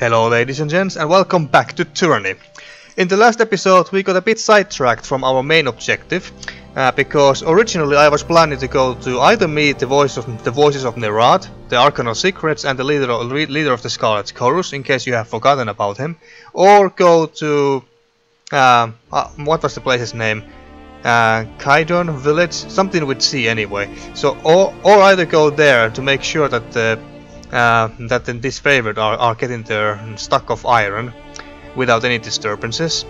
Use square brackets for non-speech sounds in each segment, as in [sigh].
Hello ladies and gents and welcome back to Tyranny. In the last episode we got a bit sidetracked from our main objective uh, because originally I was planning to go to either meet the voice of the voices of Nerat, the Archon of Secrets and the leader of, leader of the Scarlet Chorus in case you have forgotten about him, or go to uh, uh, what was the place's name? Uh, Kaidon village, something with C anyway. So, or, or either go there to make sure that the that the disfavored are, are getting their stock of iron without any disturbances.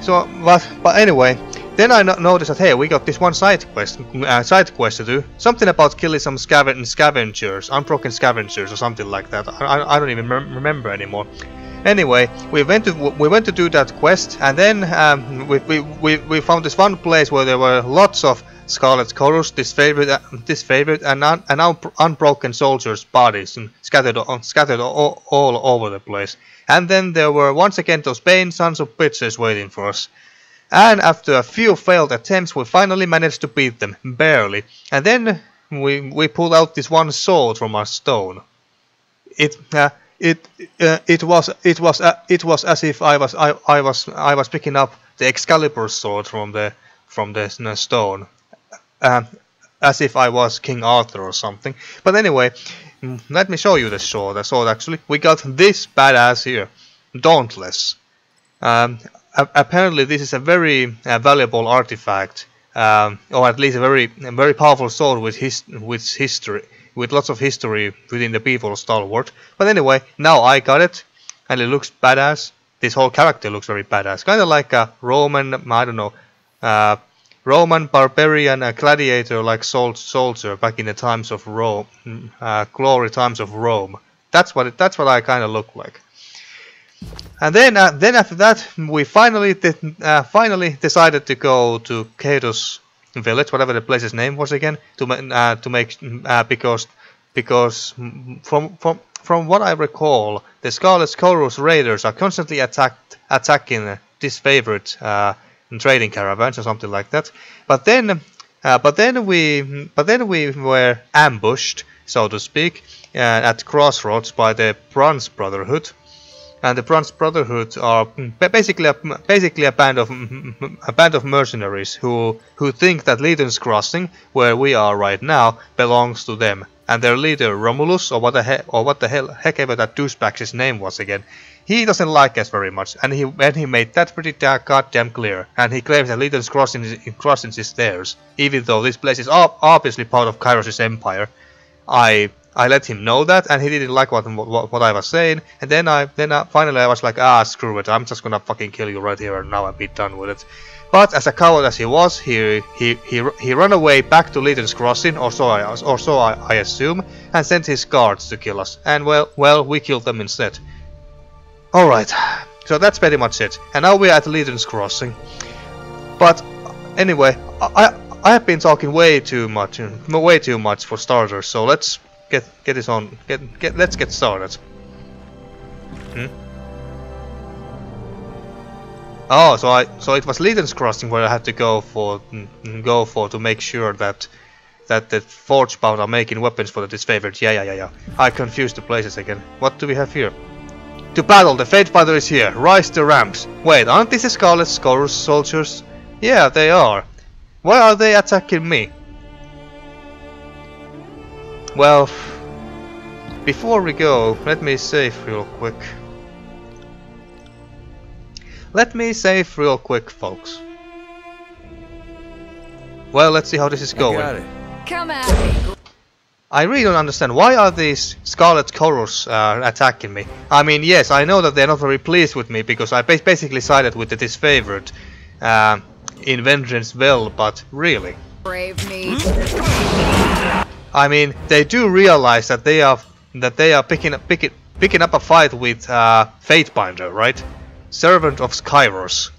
So, but, but anyway, then I no noticed that hey, we got this one side quest, uh, side quest to do. Something about killing some scaven scavengers, unbroken scavengers or something like that. I, I don't even remember anymore. Anyway, we went to we went to do that quest, and then um, we, we, we, we found this one place where there were lots of Scarlet Chorus, disfavored, disfavored and, un, and un, unbroken soldiers' bodies and scattered, scattered all, all, over the place. And then there were once again those Bane sons of bitches waiting for us. And after a few failed attempts, we finally managed to beat them, barely. And then we we pulled out this one sword from our stone. It uh, it uh, it was it was uh, it was as if I was I, I was I was picking up the Excalibur sword from the from the stone uh, as if I was King Arthur or something. But anyway, mm, let me show you the sword. The sword actually. We got this badass here, Dauntless. Um, apparently, this is a very uh, valuable artifact, um, or at least a very a very powerful sword with his with history, with lots of history within the people of stalwart. But anyway, now I got it, and it looks badass. This whole character looks very badass, kind of like a Roman, I don't know, uh, Roman barbarian a gladiator like soldier back in the times of Rome, uh, glory times of Rome. That's what it, that's what I kind of look like. And then uh, then after that we finally uh, finally decided to go to Kados village, whatever the place's name was again, to uh, to make uh, because because from from from what I recall, the Scarlet Chorus raiders are constantly attacked attacking this favorite uh, trading caravans or something like that. But then, uh, but then we, but then we were ambushed, so to speak, uh, at crossroads by the Bronze Brotherhood. And the Bronze Brotherhood are basically a, basically a band of a band of mercenaries who who think that Lethian's Crossing, where we are right now, belongs to them. And their leader Romulus, or what the hell, or what the hell, heck ever that douchebag's name was again, he doesn't like us very much, and he and he made that pretty goddamn clear. And he claims that Lethian's Crossing is, Crossing is theirs, even though this place is obviously part of Kyros' empire. I I let him know that, and he didn't like what, what, what I was saying. And then I then I, finally I was like, ah, screw it, I'm just gonna fucking kill you right here and now and be done with it. But as a coward as he was, he he he, he ran away back to Lethian's Crossing, or so I or so I, I assume, and sent his guards to kill us. And well, well, we killed them instead. Alright, so that's pretty much it. And now we're at Lethian's Crossing. But anyway, I I have been talking way too much, way too much for starters. So let's get get this on. Get get let's get started. Hmm? Oh, so I so it was Lethian's Crossing where I had to go for mm, mm, go for to make sure that that the Forgebound are making weapons for the disfavored. Yeah, yeah, yeah, yeah. I confused the places again. What do we have here? To battle, the Fate Fighter is here. Rise the ramps. Wait, aren't these the Scarlet Chorus soldiers? Yeah, they are. Why are they attacking me? Well, before we go, let me save real quick. Let me save real quick, folks. Well, let's see how this is going. Come at me. I really don't understand. Why are these Scarlet Chorus uh, attacking me? I mean, yes, I know that they're not very pleased with me because I basically sided with the disfavored uh, in Vendrien's Well, but really. Brave me. I mean, they do realize that they are that they are picking up picking picking up a fight with uh, Fatebinder, right? Servant of Skyros.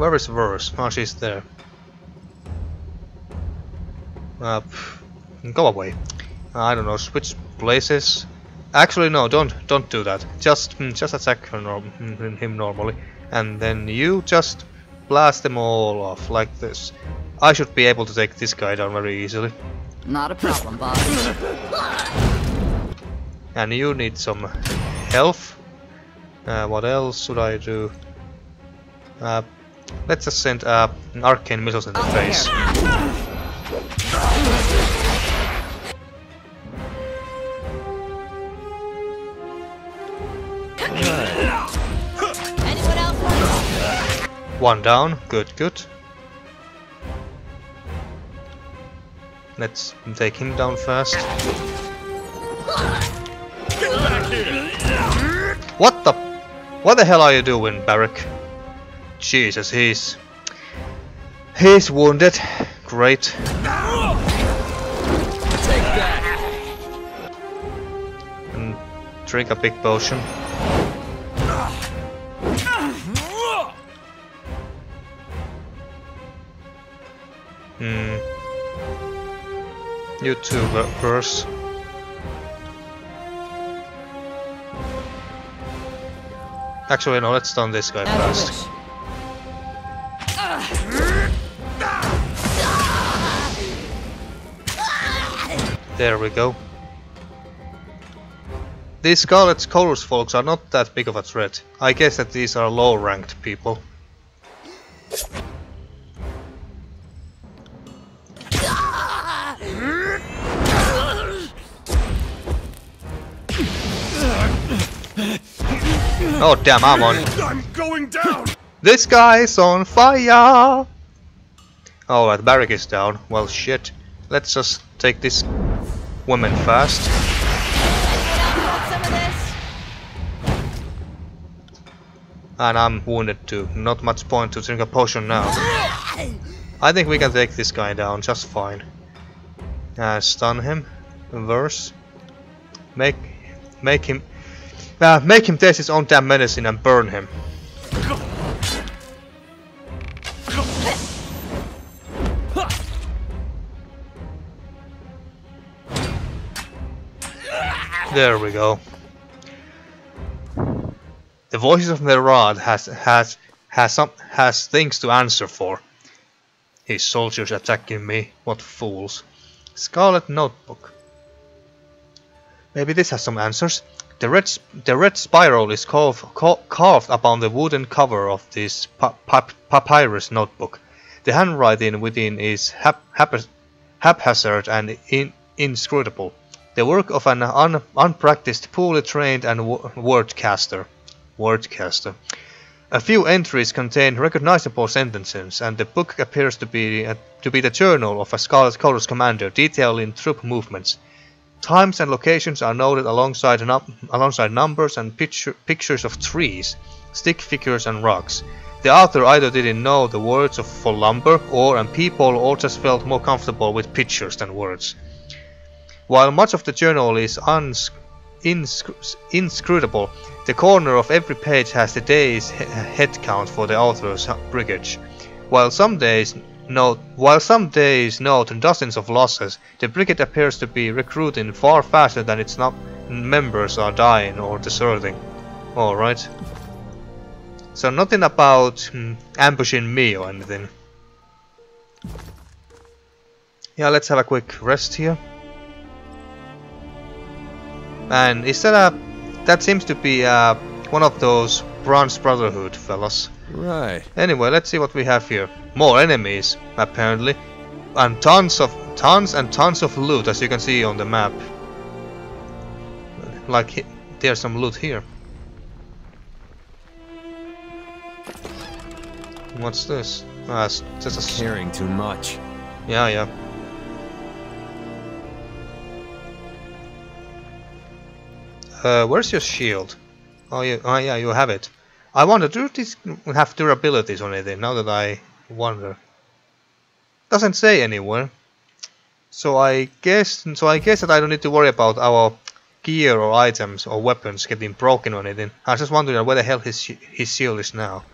Where is Verse? Oh, she's there. Uh, go away. I don't know, switch places. Actually, no, don't don't do that. Just hmm, just attack him normally, and then you just blast them all off like this. I should be able to take this guy down very easily. Not a problem, boss. [laughs] And you need some health. Uh, what else should I do? Uh, let's just send uh, an arcane missiles in the I'll face. care Anyone else want One down. Good, good. Let's take him down first. What the? What the hell are you doing, Barik? Jesus, he's... He's wounded. Great. Take that and drink a big potion. Hmm. You too, Ver- Actually, no, let's stun this guy As first. There we go. These Scarlet Chorus folks are not that big of a threat. I guess that these are low ranked people. [laughs] Oh damn, I'm on. I'm going down! This guy's on fire! Oh, Alright, Barik is down. Well, shit. Let's just take this woman fast. Anyone else want some of this? And I'm wounded too. Not much point to drink a potion now. I think we can take this guy down just fine. Uh, stun him. Verse. Make make him uh, make him taste his own damn medicine and burn him. There we go. The voices of Nerat has has has some has things to answer for. His soldiers attacking me, what fools. Scarlet Notebook. Maybe this has some answers. The red, the red spiral is carved, carved upon the wooden cover of this pa- pa- papyrus notebook. The handwriting within is hap- hap- haphazard and in- inscrutable. The work of an un- unpracticed, poorly trained and wo- wordcaster. Wordcaster. A few entries contain recognizable sentences, and the book appears to be uh, to be the journal of a Scarlet Chorus commander detailing troop movements. Times and locations are noted alongside num- alongside numbers and picture- pictures of trees, stick figures, and rocks. The author either didn't know the words of for lumber or and people, or just felt more comfortable with pictures than words. While much of the journal is inscru- inscrutable, the corner of every page has the day's he- head count for the author's brigade. While some days note while some days note dozens of losses, the brigade appears to be recruiting far faster than its members are dying or deserting. Alright. So nothing about hmm, ambushing me or anything. Yeah, let's have a quick rest here. And is that a... That seems to be uh, one of those Bronze Brotherhood fellas. Right. Anyway, let's see what we have here. More enemies, apparently. And tons of... Tons and tons of loot, as you can see on the map. Like, there's some loot here. What's this? Ah, it's just a... s- Caring too much. Yeah, yeah. Uh, where's your shield? Oh, yeah, oh, yeah, you have it. I wonder, do these have durabilities on anything? Now that I wonder, doesn't say anywhere. So I guess, so I guess that I don't need to worry about our gear or items or weapons getting broken or anything. I was just wondering where the hell his his shield is now.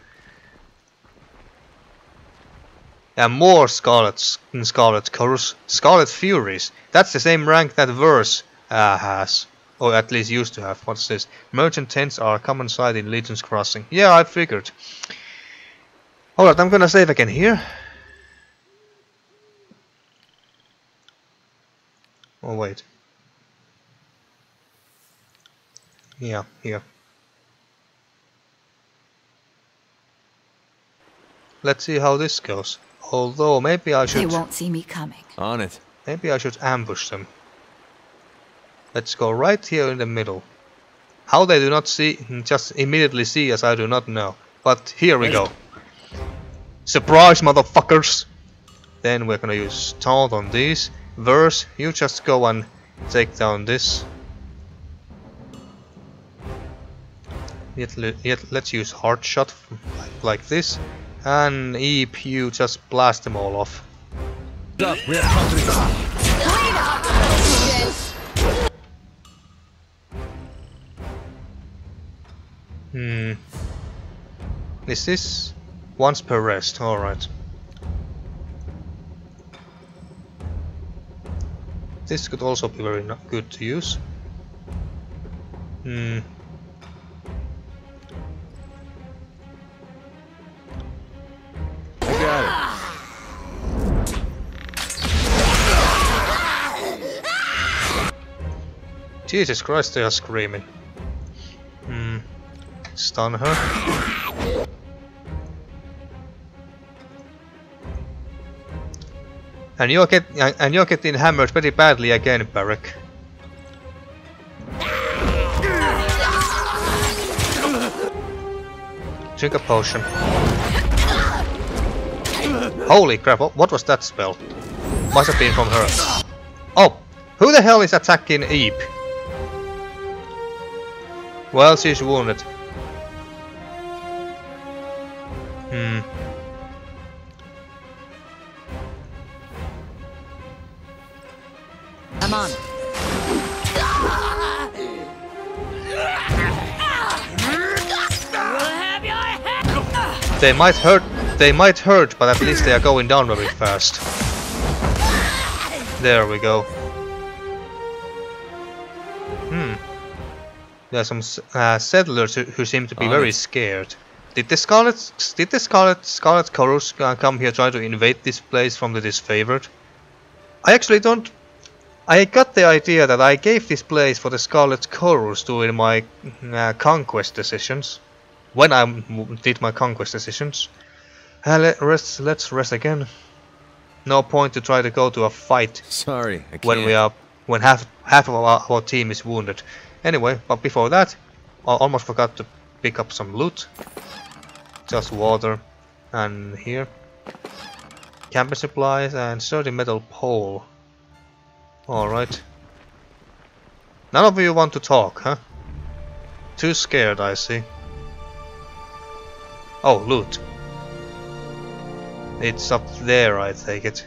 And more Scarlet Scarlet Chorus, Scarlet Furies. That's the same rank that Verse uh, has, or at least used to have. What's this? Merchant tents are a common sight in Lethian's Crossing. Yeah, I figured. Alright, I'm gonna save again here. Oh wait. Yeah, here. Let's see how this goes. Although maybe I should They won't see me coming. On it. Maybe I should ambush them. Let's go right here in the middle. How they do not see just immediately see us I do not know. But here we go. Surprise motherfuckers! Then we're gonna use taunt on these. Verse, you just go and take down this. Yet, yet let's use hard shot like, this. And Eep, you just blast them all off. Up, we have company. Hmm. Is this once per rest? Alright. This could also be very good to use. Hmm. I got it. Jesus Christ, they are screaming. Stun her. And you're get and you're getting hammered very badly again, Barik. Drink a potion. Holy crap, what, what was that spell? Must have been from her. Oh, who the hell is attacking Eep? Well, she's wounded. They might hurt. They might hurt, but at least they are going down very fast. There we go. Hmm. There are some uh, settlers who, who seem to be On very scared. Did the Scarlet did the Scarlet Scarlet Chorus uh, come here try to invade this place from the disfavored? I actually don't. I got the idea that I gave this place for the Scarlet Chorus during my uh, conquest decisions when I did my conquest decisions. Uh, let rest, let's rest again. No point to try to go to a fight Sorry, when we are when half half of our, our team is wounded. Anyway, but before that, I almost forgot to pick up some loot. Just water, and here, camping supplies and sturdy metal pole. All right. None of you want to talk, huh? Too scared, I see. Oh, loot. It's up there, I take it.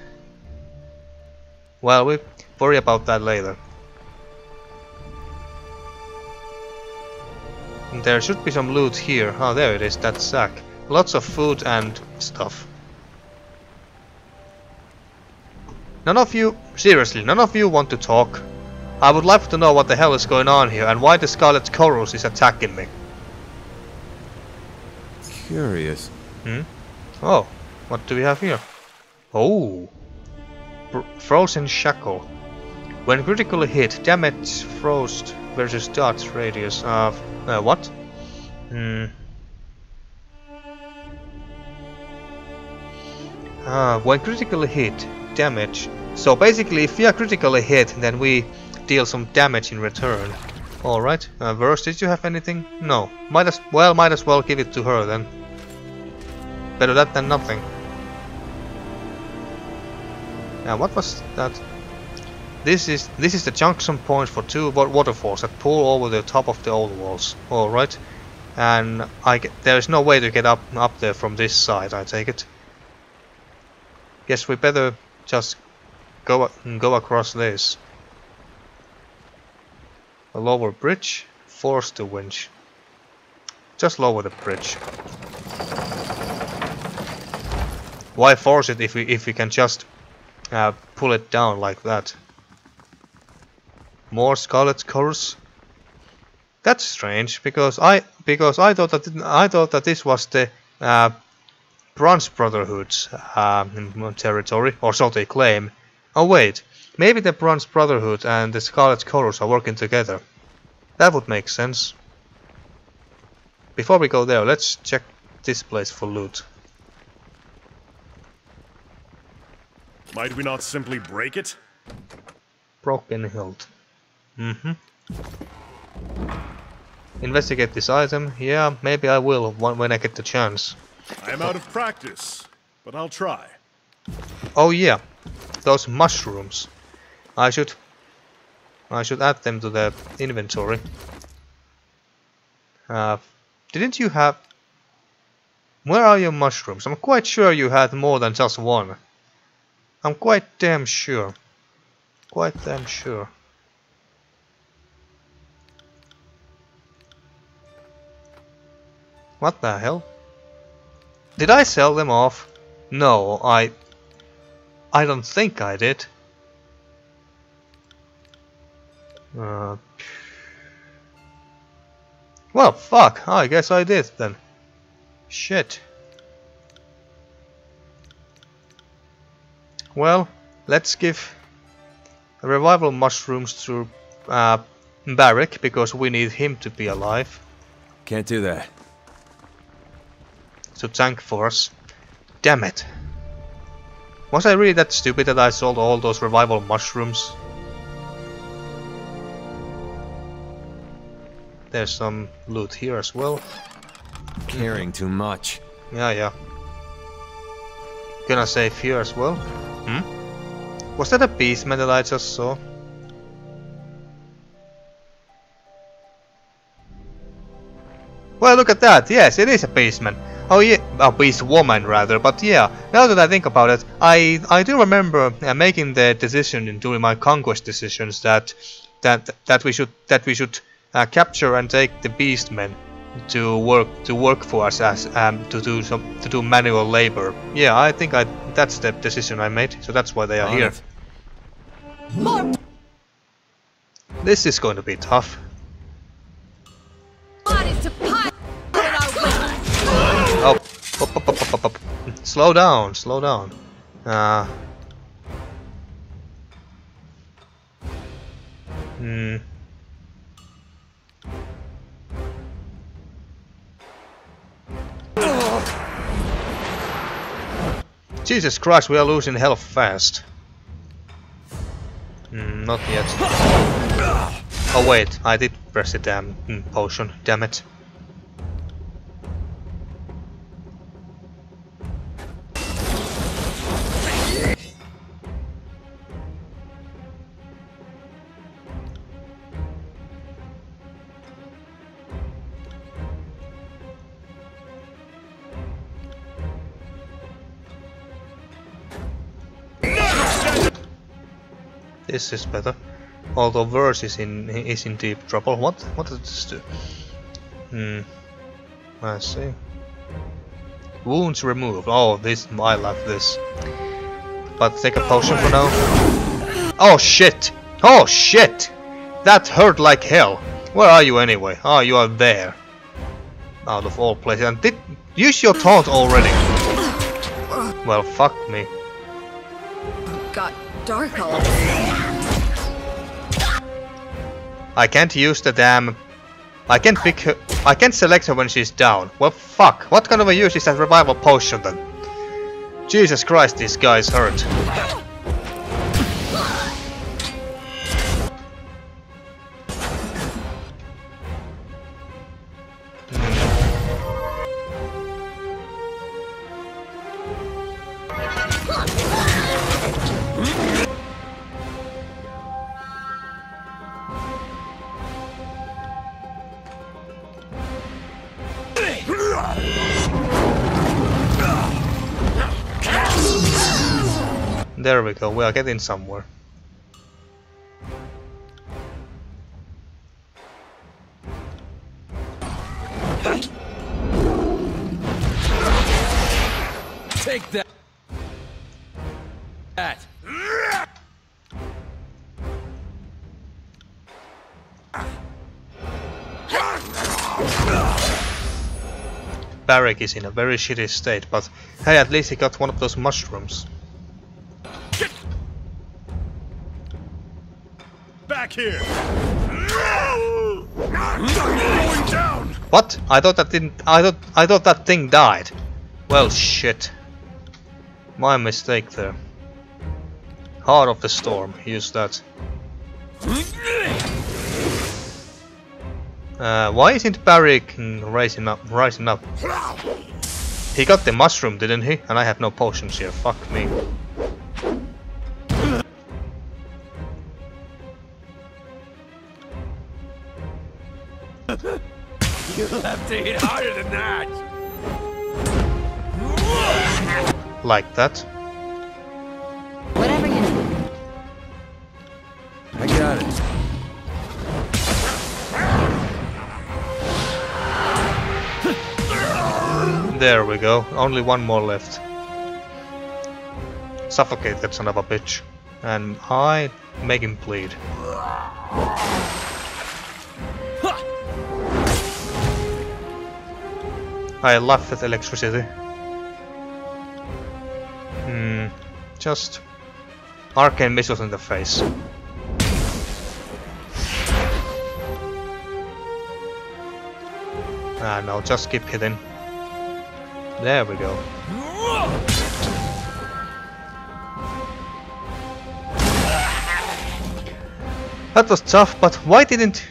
Well, we worry about that later. There should be some loot here. Oh, there it is, that sack. Lots of food and stuff. None of you, seriously, none of you want to talk. I would like to know what the hell is going on here and why the Scarlet Chorus is attacking me. Curious. Hmm? Oh, what do we have here? Oh, Br- Frozen Shackle. When critically hit, damage frost versus dodge radius of uh, what? Hmm. Ah, when critically hit, damage. So basically, if we are critically hit, then we deal some damage in return. All right. Uh, Verse, did you have anything? No. Might as well, might as well give it to her then. Better that than nothing. Now, what was that? This is this is the junction point for two wa- waterfalls that pull over the top of the old walls. All right, and I get, there is no way to get up up there from this side. I take it. Guess we better just go go across this. A lower bridge, force the winch. Just lower the bridge. Why force it if we if we can just uh, pull it down like that? More Scarlet Chorus. That's strange because I because I thought that I thought that this was the uh, Bronze Brotherhood's uh, territory, or so they claim. Oh wait, Maybe the Bronze Brotherhood and the Scarlet Chorus are working together. That would make sense. Before we go there, let's check this place for loot. Might we not simply break it? Broken Hilt. Mm-hmm. Investigate this item. Yeah, maybe I will when when I get the chance. I am out of practice, but I'll try. Oh yeah, those mushrooms. I should I should add them to the inventory. Uh, didn't you have... Where are your mushrooms? I'm quite sure you had more than just one. I'm quite damn sure. Quite damn sure. What the hell? Did I sell them off? No, I... I don't think I did. Uh, well, fuck. I guess I did then. Shit. Well, let's give revival mushrooms to uh, Barik because we need him to be alive. Can't do that. So tank force. Damn it. Was I really that stupid that I sold all those revival mushrooms? There's some loot here as well. Caring too much. Yeah, yeah. Gonna save here as well. Hmm? Was that a beastman that I just saw? Well, look at that. Yes, it is a beastman. Oh yeah, a beast woman rather. But yeah, now that I think about it, I I do remember uh, making the decision during my conquest decisions that that that we should that we should uh, capture and take the beastmen to work to work for us as um, to do some to do manual labor. Yeah, I think I that's the decision I made. So that's why they are here. More This is going to be tough. bodies to pile in our way. Oh, up, up, up. slow down, slow down. Uh. Hmm. Jesus Christ, we are losing health fast. Hmm, not yet. [laughs] Oh wait, I did press the damn mm, potion, damn it. This is better. Although verse is in is in deep trouble. What what does this do? Hmm. I see. Wounds removed. Oh, this I love this. But take a potion for now. Oh shit! Oh shit! That hurt like hell. Where are you anyway? Oh, you are there. Out of all places. And did use your taunt already? Well, fuck me. Got dark all of a sudden. I can't use the damn... I can't pick her... I can't select her when she's down. Well, fuck. What kind of a use is that revival potion then? Jesus Christ, this guy's hurt. We go, we somewhere. Take that. That. Barik is in a very shitty state, but hey, at least he got one of those mushrooms. Here! Going down! What? I thought that didn't. I thought. I thought that thing died. Well, shit. My mistake there. Heart of the storm. Use that. Uh, why isn't Barry rising up? Rising up. He got the mushroom, didn't he? And I have no potions here. Fuck me. To hit harder than that. Like that. Whatever you need. I got it. There we go. Only one more left. Suffocate that son of a bitch. And I make him bleed. I love that electricity. Hmm. Just arcane missiles in the face. Ah no, just keep hitting. There we go. That was tough, but why didn't...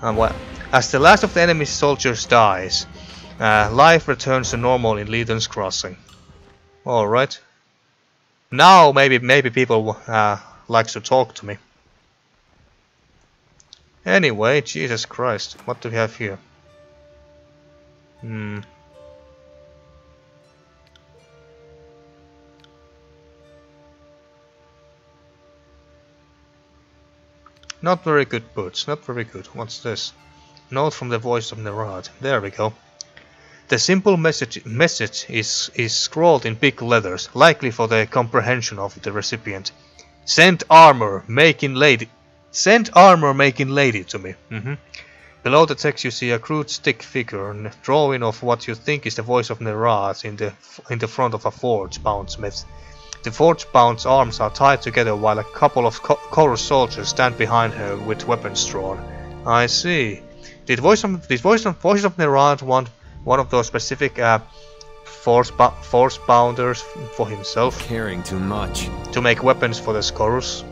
Uh, well, as the last of the enemy soldiers dies, uh, life returns to normal in Lethian's Crossing. Alright. Now maybe maybe people uh, likes to talk to me. Anyway, Jesus Christ, what do we have here? Hmm. Not very good boots, not very good. What's this? Note from the voice of Nerat. There we go. The simple message, message is, is scrawled in big letters, likely for the comprehension of the recipient. Send armor, making lady. Send armor, making lady to me. hmm Below the text you see a crude stick figure, a drawing of what you think is the voice of Nerat in the, in the front of a forge-bound smith. The forge-bound's arms are tied together while a couple of chorus soldiers stand behind her with weapons drawn. I see. Did voice of, did voice of, voice of Nerat want one of those specific uh, force, force bounders for himself Caring too much. to make weapons for the Scorus?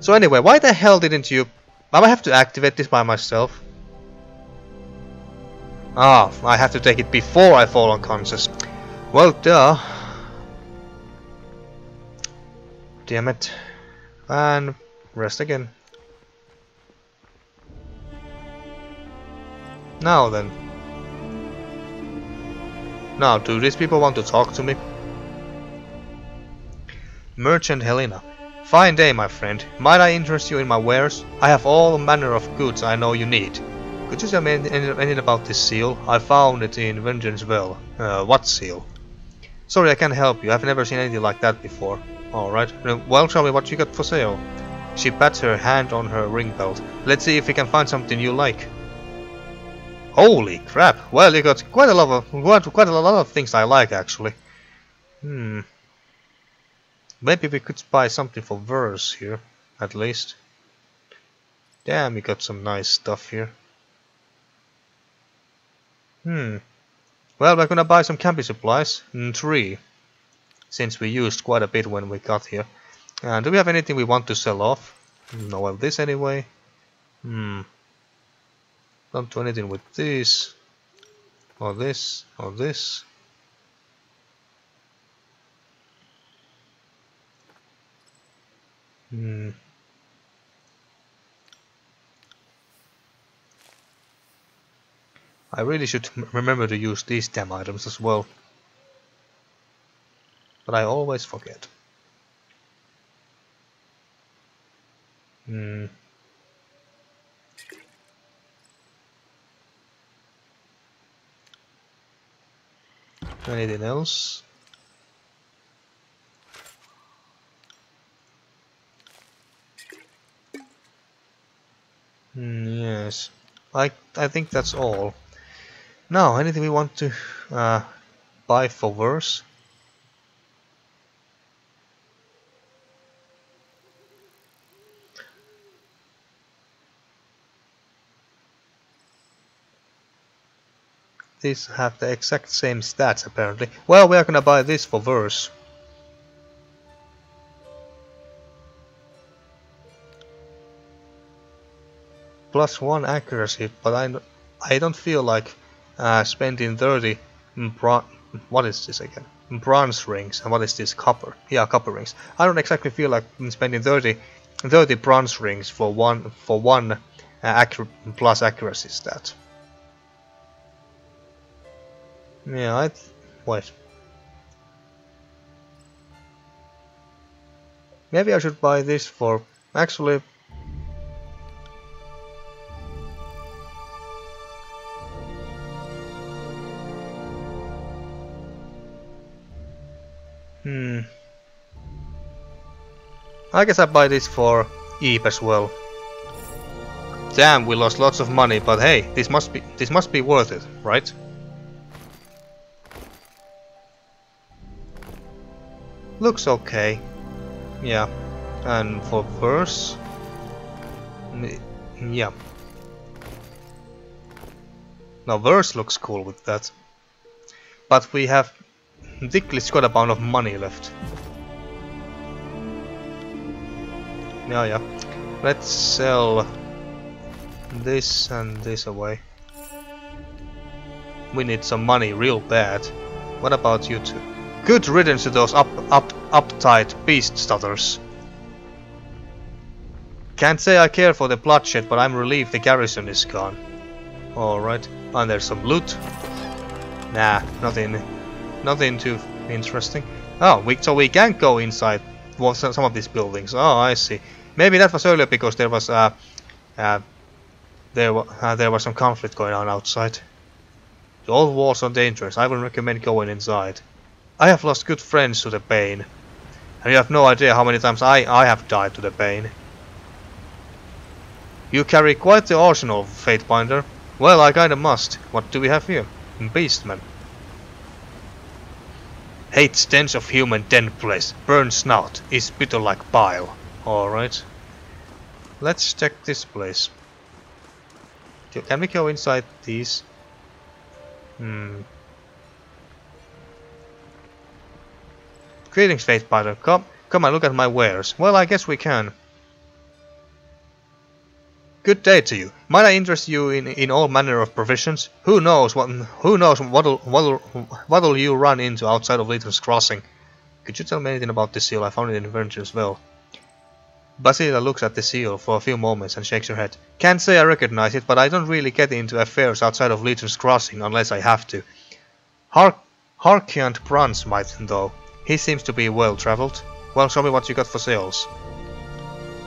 So anyway, why the hell didn't you... I might have to activate this by myself. Ah, I have to take it before I fall unconscious. Well, duh. Damn it. And rest again. Now then. Now, do these people want to talk to me? Merchant Helena. Fine day, my friend. Might I interest you in my wares? I have all manner of goods I know you need. Could you tell me any- any- anything about this seal? I found it in Vendrien's Well. Uh, what seal? Sorry, I can't help you. I've never seen anything like that before. Alright. Uh, Well, tell me what you got for sale. She pats her hand on her ring belt. Let's see if we can find something you like. Holy crap! Well, you got quite a lot of quite, quite a lot of things I like actually. Hmm. Maybe we could buy something for Verse here, at least. Damn, we got some nice stuff here. Hmm. Well, we're gonna buy some camping supplies. Mm, three. Since we used quite a bit when we got here. Uh, do we have anything we want to sell off? No, well, this anyway. Hmm. Don't do anything with this. Or this. Or this. Hmm. I really should remember to use these damn items as well. But I always forget. Hmm. Anything else? Hmm, yes. I I think that's all. Now, anything we want to uh, buy for verse? These have the exact same stats apparently. Well, we are gonna buy this for verse. Plus one accuracy, but I, I don't feel like uh, spending 30 bron what is this again? Bronze rings, and what is this? Copper. Yeah, copper rings. I don't exactly feel like spending 30, 30 bronze rings for one for one uh, plus accuracy stat. Yeah, I wait. Maybe I should buy this for actually Hmm. I guess I buy this for Eve as well. Damn, we lost lots of money, but hey, this must be this must be worth it, right? Looks okay. Yeah. And for verse yeah. Now verse looks cool with that. But we have ridiculous got amount of money left. Yeah, yeah. Let's sell this and this away. We need some money real bad. What about you two? Good riddance to those up, up, uptight beast stutters. Can't say I care for the bloodshed, but I'm relieved the garrison is gone. Alright, and there's some loot. Nah, nothing nothing too interesting. Oh, we, so we can go inside some of these buildings. Oh, I see. Maybe that was earlier because there was uh, uh, there uh, there was some conflict going on outside. The old walls are dangerous. I would recommend going inside. I have lost good friends to the Bane. And you have no idea how many times I, I have died to the Bane. You carry quite the arsenal, Fatebinder. Well, I kinda must. What do we have here? Beastman. Hate stench of human den place. Burn snout. Is bitter like bile. Alright. Let's check this place. Can we go inside these? Hmm. Greetings, Fatebinder. Come, come and look at my wares. Well, I guess we can. Good day to you. Might I interest you in, in all manner of provisions? Who knows what who knows what'll what'll what'll you run into outside of Lethian's Crossing? Could you tell me anything about this seal? I found it in Adventures well. Basila looks at the seal for a few moments and shakes her head. Can't say I recognize it, but I don't really get into affairs outside of Lethian's Crossing unless I have to. Hark Harkiant Brans might, though. He seems to be well traveled. Well, show me what you got for sales.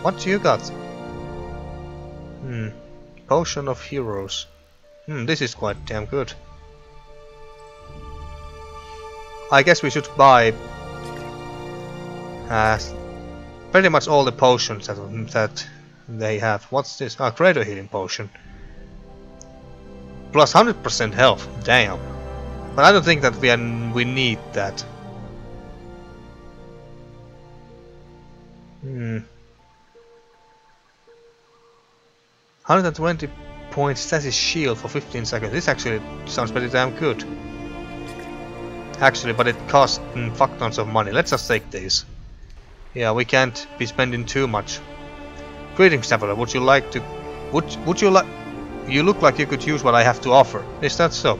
What you got? Hmm. Potion of Heroes. Hmm, this is quite damn good. I guess we should buy uh, pretty much all the potions that, that they have. What's this? Ah, greater healing potion. Plus 100% health. Damn. But I don't think that we are, we need that. Hmm. 120 points stasis shield for 15 seconds. This actually sounds pretty damn good. Actually, but it costs mm, fuck tons of money. Let's just take these. Yeah, we can't be spending too much. Greetings, traveler. Would you like to... Would, would you like... You look like you could use what I have to offer. Is that so?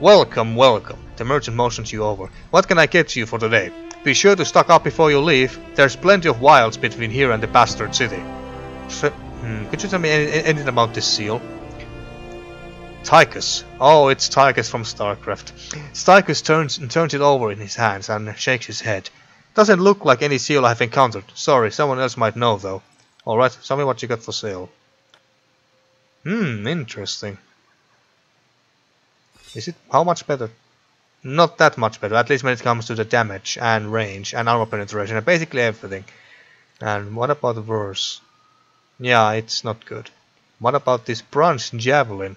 Welcome, welcome. The merchant motions you over. What can I get you for today? Be sure to stock up before you leave. There's plenty of wilds between here and the bastard city. Hmm, could you tell me any, anything about this seal? Tychus. Oh, it's Tychus from StarCraft. Tychus turns turns it over in his hands and shakes his head. Doesn't look like any seal I've encountered. Sorry, someone else might know though. Alright, tell me what you got for sale. Hmm, interesting. Is it how much better? Not that much better, at least when it comes to the damage and range and armor penetration and basically everything. And what about the verse? Yeah, it's not good. What about this bronze javelin?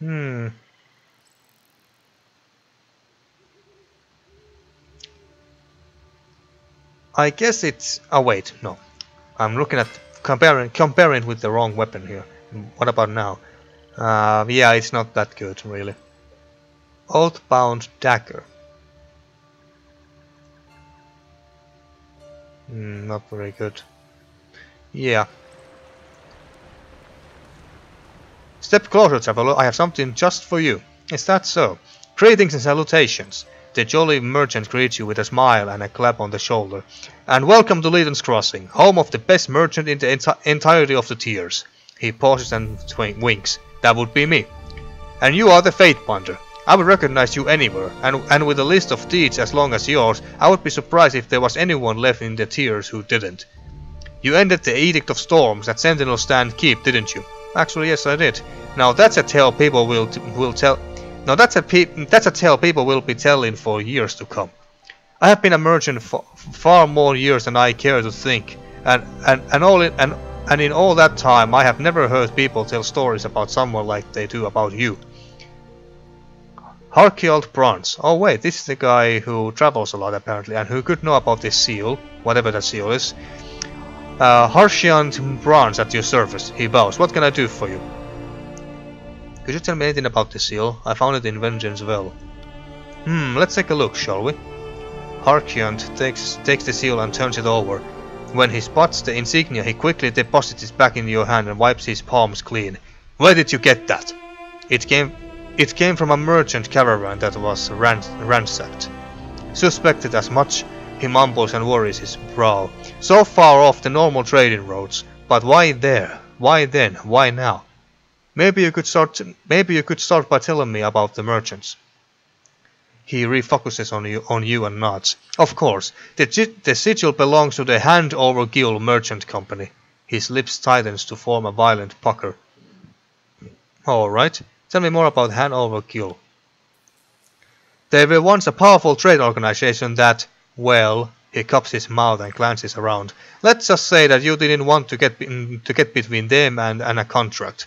Hmm. I guess it's... Oh wait, no. I'm looking at comparing comparing with the wrong weapon here. What about now? Uh, yeah, it's not that good, really. Oathbound dagger. Hmm, not very good. Yeah. Step closer, traveler. I have something just for you. Is that so? Greetings and salutations. The jolly merchant greets you with a smile and a clap on the shoulder. And welcome to Lethian's Crossing, home of the best merchant in the enti entirety of the tiers. He pauses and winks. That would be me. And you are the Fatebinder. I would recognize you anywhere, and, and with a list of deeds as long as yours, I would be surprised if there was anyone left in the tiers who didn't. You ended the Edict of Storms at Sentinel Stand Keep, didn't you? Actually, yes, I did. Now that's a tale people will will tell. Now that's a that's a tale people will be telling for years to come. I have been a merchant for far more years than I care to think, and and and all in, and and in all that time I have never heard people tell stories about someone like they do about you. Harkiold Bronze. Oh wait, this is the guy who travels a lot apparently and who could know about this seal, whatever that seal is. Uh, Harshiant Bronze at your service. He bows. What can I do for you? Could you tell me anything about the seal? I found it in Vendrien's Well. Hmm, let's take a look, shall we? Harkiant takes, takes the seal and turns it over. When he spots the insignia, he quickly deposits it back in your hand and wipes his palms clean. Where did you get that? It came it came from a merchant caravan that was ran ransacked. Suspected as much, he mumbles and worries his brow. So far off the normal trading roads, but why there? Why then? Why now? Maybe you could start. Maybe you could start by telling me about the merchants. He refocuses on you, on you and nods. Of course, the, the sigil belongs to the Hanover Guild Merchant Company. His lips tightens to form a violent pucker. All right. Tell me more about Hanover Guild. They were once a powerful trade organization that, well, he cups his mouth and glances around. Let's just say that you didn't want to get to get between them and, and a contract.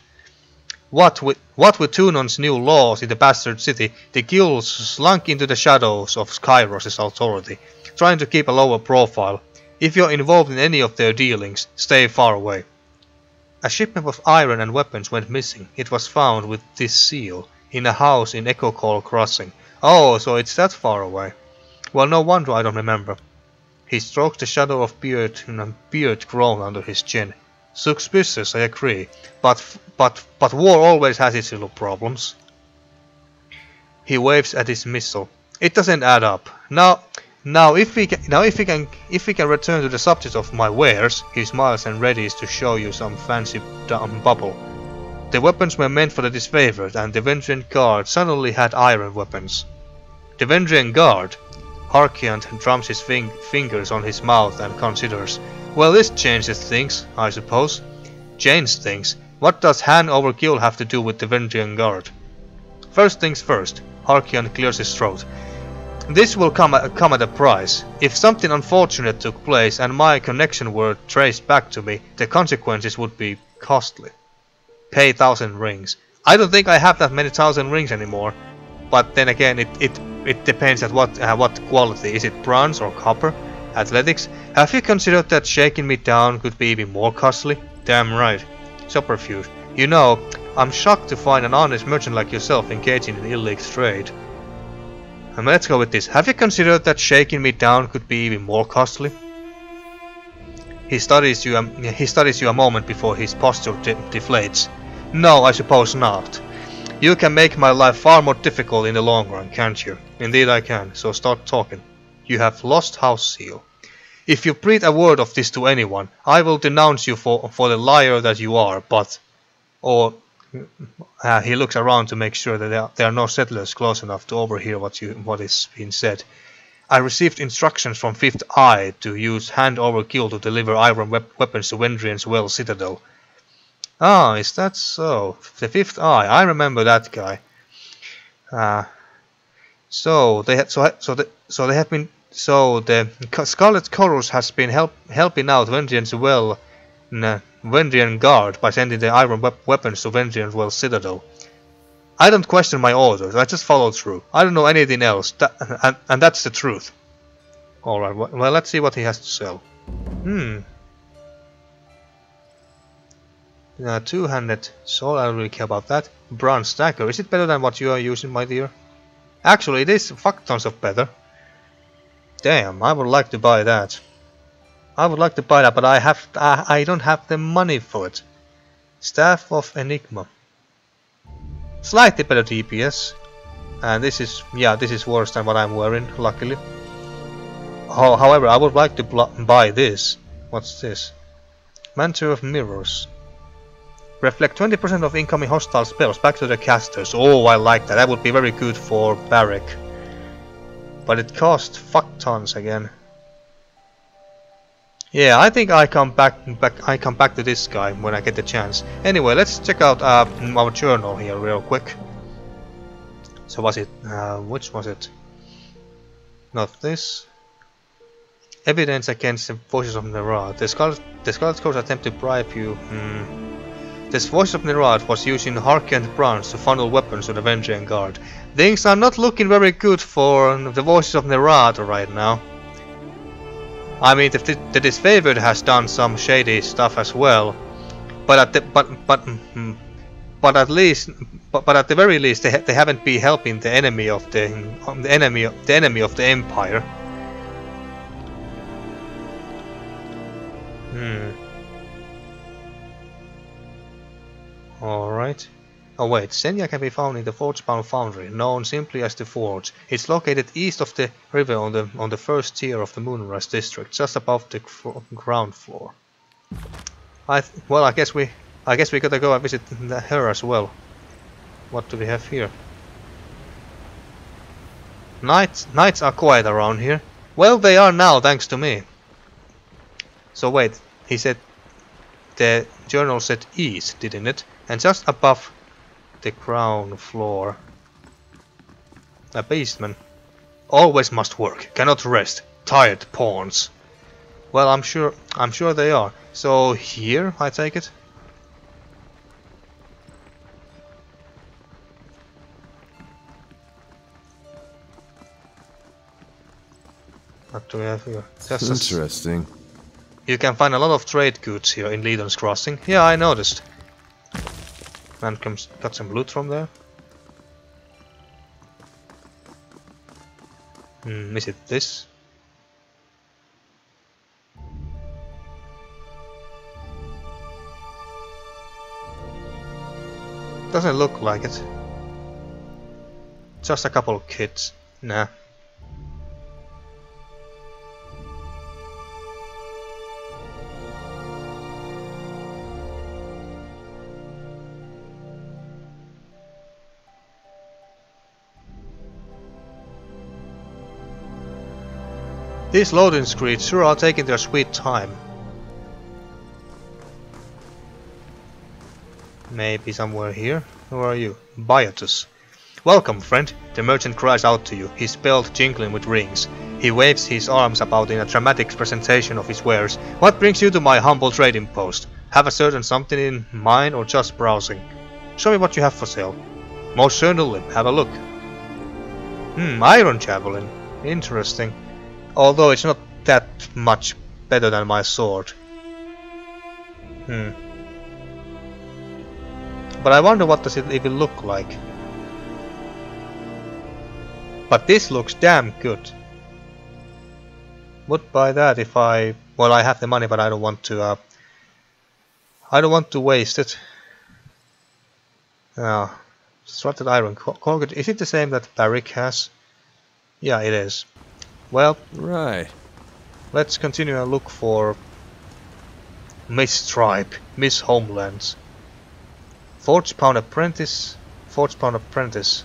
What with what with Tunon's new laws in the bastard city, the guild slunk into the shadows of Kyros' authority, trying to keep a lower profile. If you're involved in any of their dealings, stay far away. A shipment of iron and weapons went missing. It was found with this seal in a house in Echo Call Crossing. Oh, so it's that far away. Well, no wonder I don't remember. He strokes the shadow of beard and a beard grown under his chin. Suspicious, I agree, but but but war always has its little problems. He waves at his missile. It doesn't add up. Now now if we can now if we can if we can return to the subject of my wares, he smiles and readies to show you some fancy dumb bubble. The weapons were meant for the disfavored, and the Vendrien Guard suddenly had iron weapons. The Vendrien Guard? Harkiant drums his fing fingers on his mouth and considers. Well, this changes things, I suppose. Change things? What does Hanover Guild have to do with the Vendrien Guard? First things first, Harkian clears his throat. This will come at, come at a price. If something unfortunate took place and my connection were traced back to me, the consequences would be costly. Pay thousand rings. I don't think I have that many thousand rings anymore. But then again, it it, it depends at what uh, what quality. Is it bronze or copper? Athletics? Have you considered that shaking me down could be even more costly? Damn right. Subterfuge. You know, I'm shocked to find an honest merchant like yourself engaging in illegal trade. Um, let's go with this. Have you considered that shaking me down could be even more costly? He studies you. Um, he studies you a moment before his posture de deflates. No, I suppose not. You can make my life far more difficult in the long run, can't you? Indeed I can, so start talking. You have lost House Seal. If you breathe a word of this to anyone, I will denounce you for, for the liar that you are, but... Or... Uh, he looks around to make sure that there are, there are no settlers close enough to overhear what, you, what is being said. I received instructions from Fifth Eye to use Hanover Guild to deliver iron wep weapons to Vendrien's Well Citadel. Ah, is that so? The Fifth Eye, I remember that guy. Uh, so they had so so so they have been so the Scarlet Chorus has been help, helping out Vendrien's Well, Vendrien Guard by sending the iron wep weapons to Vendrien's Well Citadel. I don't question my orders, I just follow through. I don't know anything else, that, and, and that's the truth. Alright, well let's see what he has to sell. Hmm, Uh, two-handed sword, I don't really care about that. Bronze dagger, is it better than what you are using, my dear? Actually, it is fuck tons of better. Damn, I would like to buy that. I would like to buy that, but I have I, I don't have the money for it. Staff of Enigma. Slightly better DPS. And this is, yeah, this is worse than what I'm wearing, luckily. However, I would like to buy this. What's this? Mantle of Mirrors. Reflect 20% of incoming hostile spells back to the casters. Oh, I like that. That would be very good for Barik. But it costs fuck tons again. Yeah, I think I come back, back I come back to this guy when I get the chance. Anyway, let's check out uh, our journal here real quick. So was it, uh, which was it? Not this. Evidence against the voices of Nerat. The Scarlet, the Scarlet attempt to bribe you. Hmm. This voice of Nerat was using Harkent Bronze to funnel weapons to the Vendrien Guard. Things are not looking very good for the voices of Nerat right now. I mean, the, the Disfavored has done some shady stuff as well, but at the but but mm, but at least but, but at the very least they, ha they haven't been helping the enemy of the the enemy the enemy of the Empire. Hmm. Alright. Oh wait, Senya can be found in the Forgebound Foundry, known simply as the Forge. It's located east of the river on the on the first tier of the Moonrise district, just above the ground floor. I well, I guess we I guess we gotta go and visit her as well. What do we have here? Knights knights are quiet around here. Well, they are now, thanks to me. So wait, he said the journal said east, didn't it? And just above the ground floor. A beastman. Always must work, cannot rest. Tired pawns. Well, I'm sure, I'm sure they are. So here, I take it. What do we have here? Just Interesting. You can find a lot of trade goods here in Lethian's Crossing. Yeah, I noticed. Man comes got some loot from there. Hmm, is it this? Doesn't look like it. Just a couple of kids. Nah. These loading screens sure are taking their sweet time. Maybe somewhere here? Who are you? Biotus. Welcome, friend. The merchant cries out to you, his belt jingling with rings. He waves his arms about in a dramatic presentation of his wares. What brings you to my humble trading post? Have a certain something in mind or just browsing? Show me what you have for sale. Most certainly, have a look. Hmm, iron javelin. Interesting. Although it's not that much better than my sword. Hmm. But I wonder what does it even look like. But this looks damn good. Would buy that if I... Well, I have the money, but I don't want to... Uh, I don't want to waste it. Ah, Strutted Iron. Is it the same that Barik has? Yeah, it is. Well, right. Let's continue and look for Miss Tribe, Miss Homelands. Forgebound Apprentice, Forgebound Apprentice.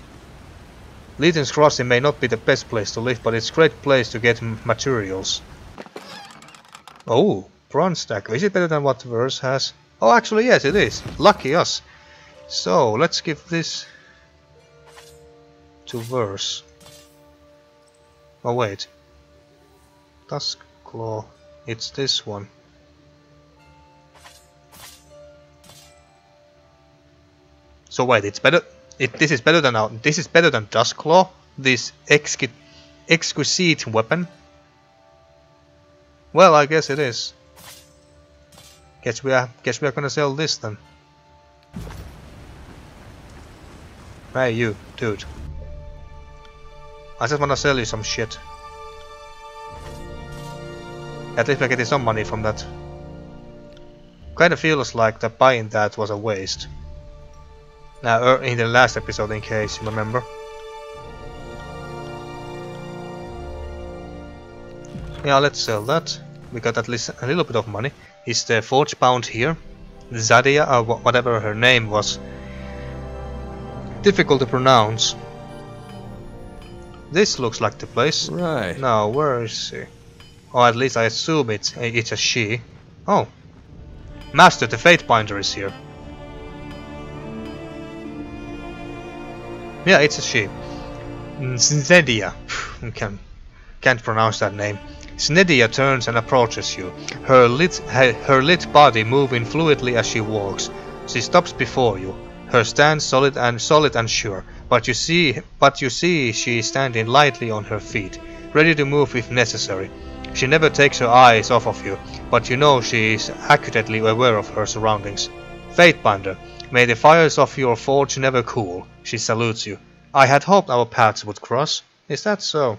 Lethian's Crossing may not be the best place to live, but it's a great place to get materials. Oh, bronze stack. Is it better than what Verse has? Oh, actually, yes, it is. Lucky us. So, let's give this to Verse. Oh wait. Tusk Claw. It's this one. So wait, it's better. It this is better than our. This is better than Dusclaw. This exquisite, exquisite weapon. Well, I guess it is. Guess we are. Guess we are gonna sell this then. Hey, you, dude. I just wanna sell you some shit. At least we're getting some money from that. Kinda feels like that buying that was a waste. Now, er, in the last episode, in case you remember. Yeah, let's sell that. We got at least a little bit of money. Is the forge bound here? Zadia, or wh- whatever her name was. Difficult to pronounce. This looks like the place. Right. Now, where is she? Or at least I assume it's, eh, it's a she. Oh. Master, the Fatebinder is here. Yeah, it's a she. Snedia. [sighs] Can, can't pronounce that name. Snedia turns and approaches you. Her lit, her, her lit body moving fluidly as she walks. She stops before you. Her stance solid and solid and sure, but you see, but you see she is standing lightly on her feet, ready to move if necessary. She never takes her eyes off of you, but you know she is accurately aware of her surroundings. Fatebinder, may the fires of your forge never cool. She salutes you. I had hoped our paths would cross. Is that so?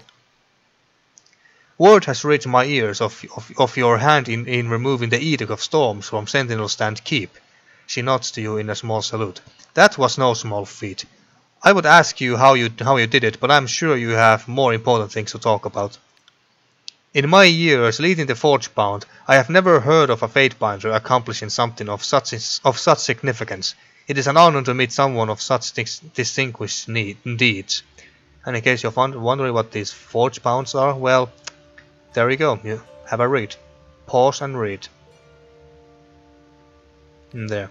Word has reached my ears of, of, of your hand in, in removing the Edict of Storms from Sentinel Stand Keep. She nods to you in a small salute. That was no small feat. I would ask you how you how you did it, but I'm sure you have more important things to talk about. In my years leading the Forge Forgebound, I have never heard of a Fatebinder accomplishing something of such of such significance. It is an honor to meet someone of such dis distinguished need, deeds. And in case you're wondering what these Forge Forgebounds are, well, there you go. You have a read. Pause and read. There.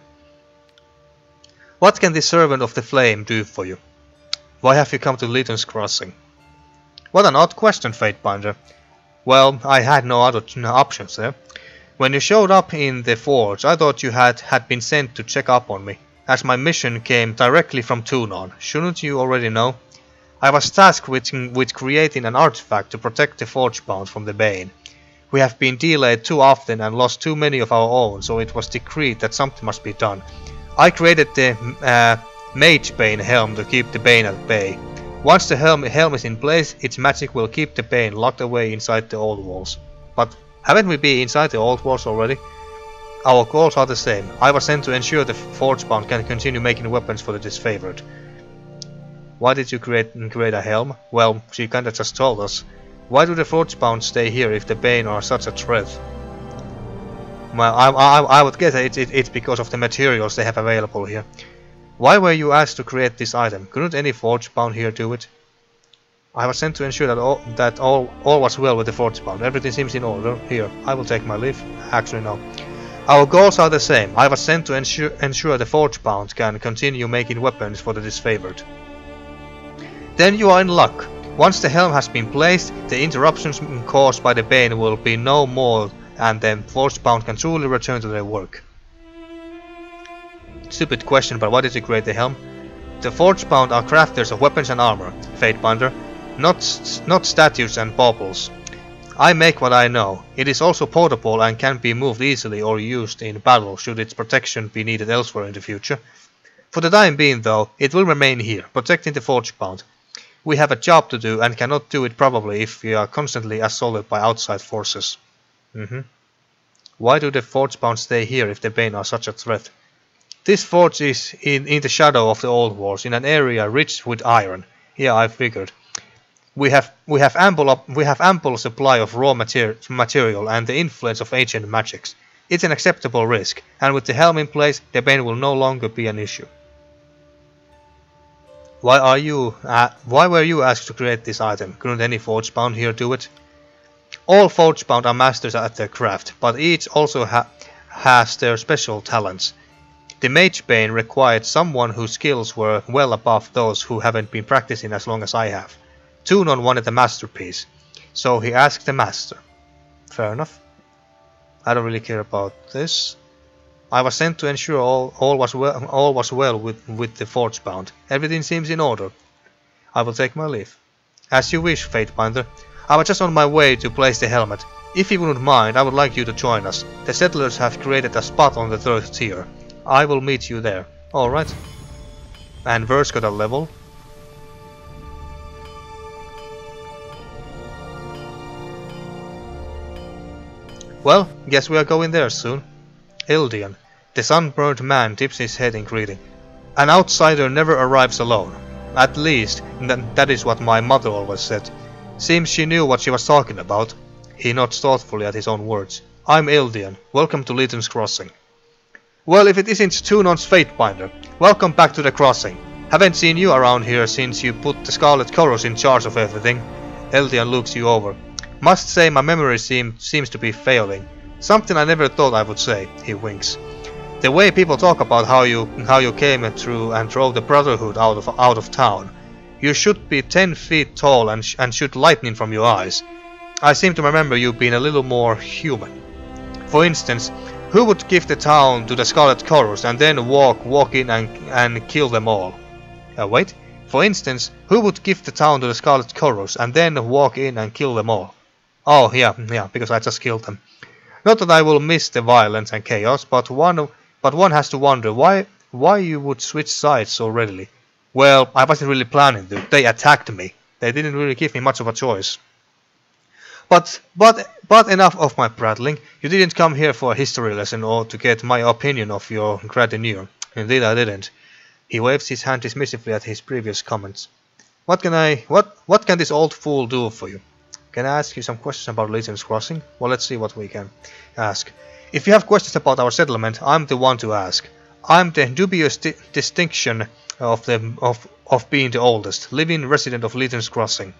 What can the servant of the flame do for you? Why have you come to Lethian's Crossing? What an odd question, Fatebinder. Well, I had no other options there. When you showed up in the forge, I thought you had, had been sent to check up on me, as my mission came directly from Tunon. Shouldn't you already know? I was tasked with, with creating an artifact to protect the Forgebound from the Bane. We have been delayed too often and lost too many of our own, so it was decreed that something must be done. I created the uh, Mage Bane helm to keep the Bane at bay. Once the helm, helm is in place, its magic will keep the Bane locked away inside the old walls. But haven't we been inside the old walls already? Our goals are the same. I was sent to ensure the Forgebound can continue making weapons for the disfavored. Why did you create create a helm? Well, she kinda just told us. Why do the Forgebound stay here if the Bane are such a threat? Well, I, I, I would guess it's, it, because of the materials they have available here. Why were you asked to create this item? Couldn't any Forgebound here do it? I was sent to ensure that all that all, all was well with the Forgebound. Everything seems in order. Here, I will take my leave. Actually, no. Our goals are the same. I was sent to ensure, ensure the Forgebound can continue making weapons for the disfavored. Then you are in luck. Once the helm has been placed, the interruptions caused by the Bane will be no more and the Forgebound can truly return to their work. Stupid question, but why did you create the helm? The Forgebound are crafters of weapons and armor, Fatebinder, not, not statues and baubles. I make what I know. It is also portable and can be moved easily or used in battle should its protection be needed elsewhere in the future. For the time being though, it will remain here, protecting the Forgebound. We have a job to do and cannot do it probably if we are constantly assaulted by outside forces. Hmm Why do the Forgebound stay here if the Bane are such a threat? This forge is in, in the shadow of the old walls, in an area rich with iron. Yeah, I figured. We have we have ample we have ample supply of raw mater- material and the influence of ancient magics. It's an acceptable risk, and with the helm in place, the bane will no longer be an issue. Why are you? Uh, why were you asked to create this item? Couldn't any forgebound here do it? All forgebound are masters at their craft, but each also ha- has their special talents. The Mage Bane required someone whose skills were well above those who haven't been practicing as long as I have. Tunon wanted a masterpiece, so he asked the master. Fair enough. I don't really care about this. I was sent to ensure all, all was well all was well with, with the Forgebound. Everything seems in order. I will take my leave. As you wish, Fatebinder. I was just on my way to place the helmet. If you wouldn't mind, I would like you to join us. The settlers have created a spot on the third tier. I will meet you there. Alright. And Verse got a level. Well, guess we are going there soon. Ildian, The sunburned man dips his head in greeting. An outsider never arrives alone. At least, th that is what my mother always said. Seems she knew what she was talking about. He nods thoughtfully at his own words. I'm Eldian. Welcome to Lethian's Crossing. Well, if it isn't Tunon's Fatebinder, welcome back to the crossing. Haven't seen you around here since you put the Scarlet Chorus in charge of everything. Eldian looks you over. Must say my memory seem, seems to be failing. Something I never thought I would say, he winks. The way people talk about how you how you came through and drove the Brotherhood out of out of town. You should be 10 feet tall and, sh and shoot lightning from your eyes. I seem to remember you being a little more human. For instance, who would give the town to the Scarlet Chorus and then walk walk in and, and kill them all? Uh, wait. For instance, who would give the town to the Scarlet Chorus and then walk in and kill them all? Oh, yeah, yeah, because I just killed them. Not that I will miss the violence and chaos, but one, but one has to wonder why, why you would switch sides so readily. Well, I wasn't really planning to. They attacked me. They didn't really give me much of a choice. But, but, but enough of my prattling. You didn't come here for a history lesson or to get my opinion of your grandeur. Indeed, I didn't. He waves his hand dismissively at his previous comments. What can I, what, what can this old fool do for you? Can I ask you some questions about Lethian's Crossing? Well, let's see what we can ask. If you have questions about our settlement, I'm the one to ask. I'm the dubious di distinction of the of of being the oldest, living resident of Lethian's Crossing.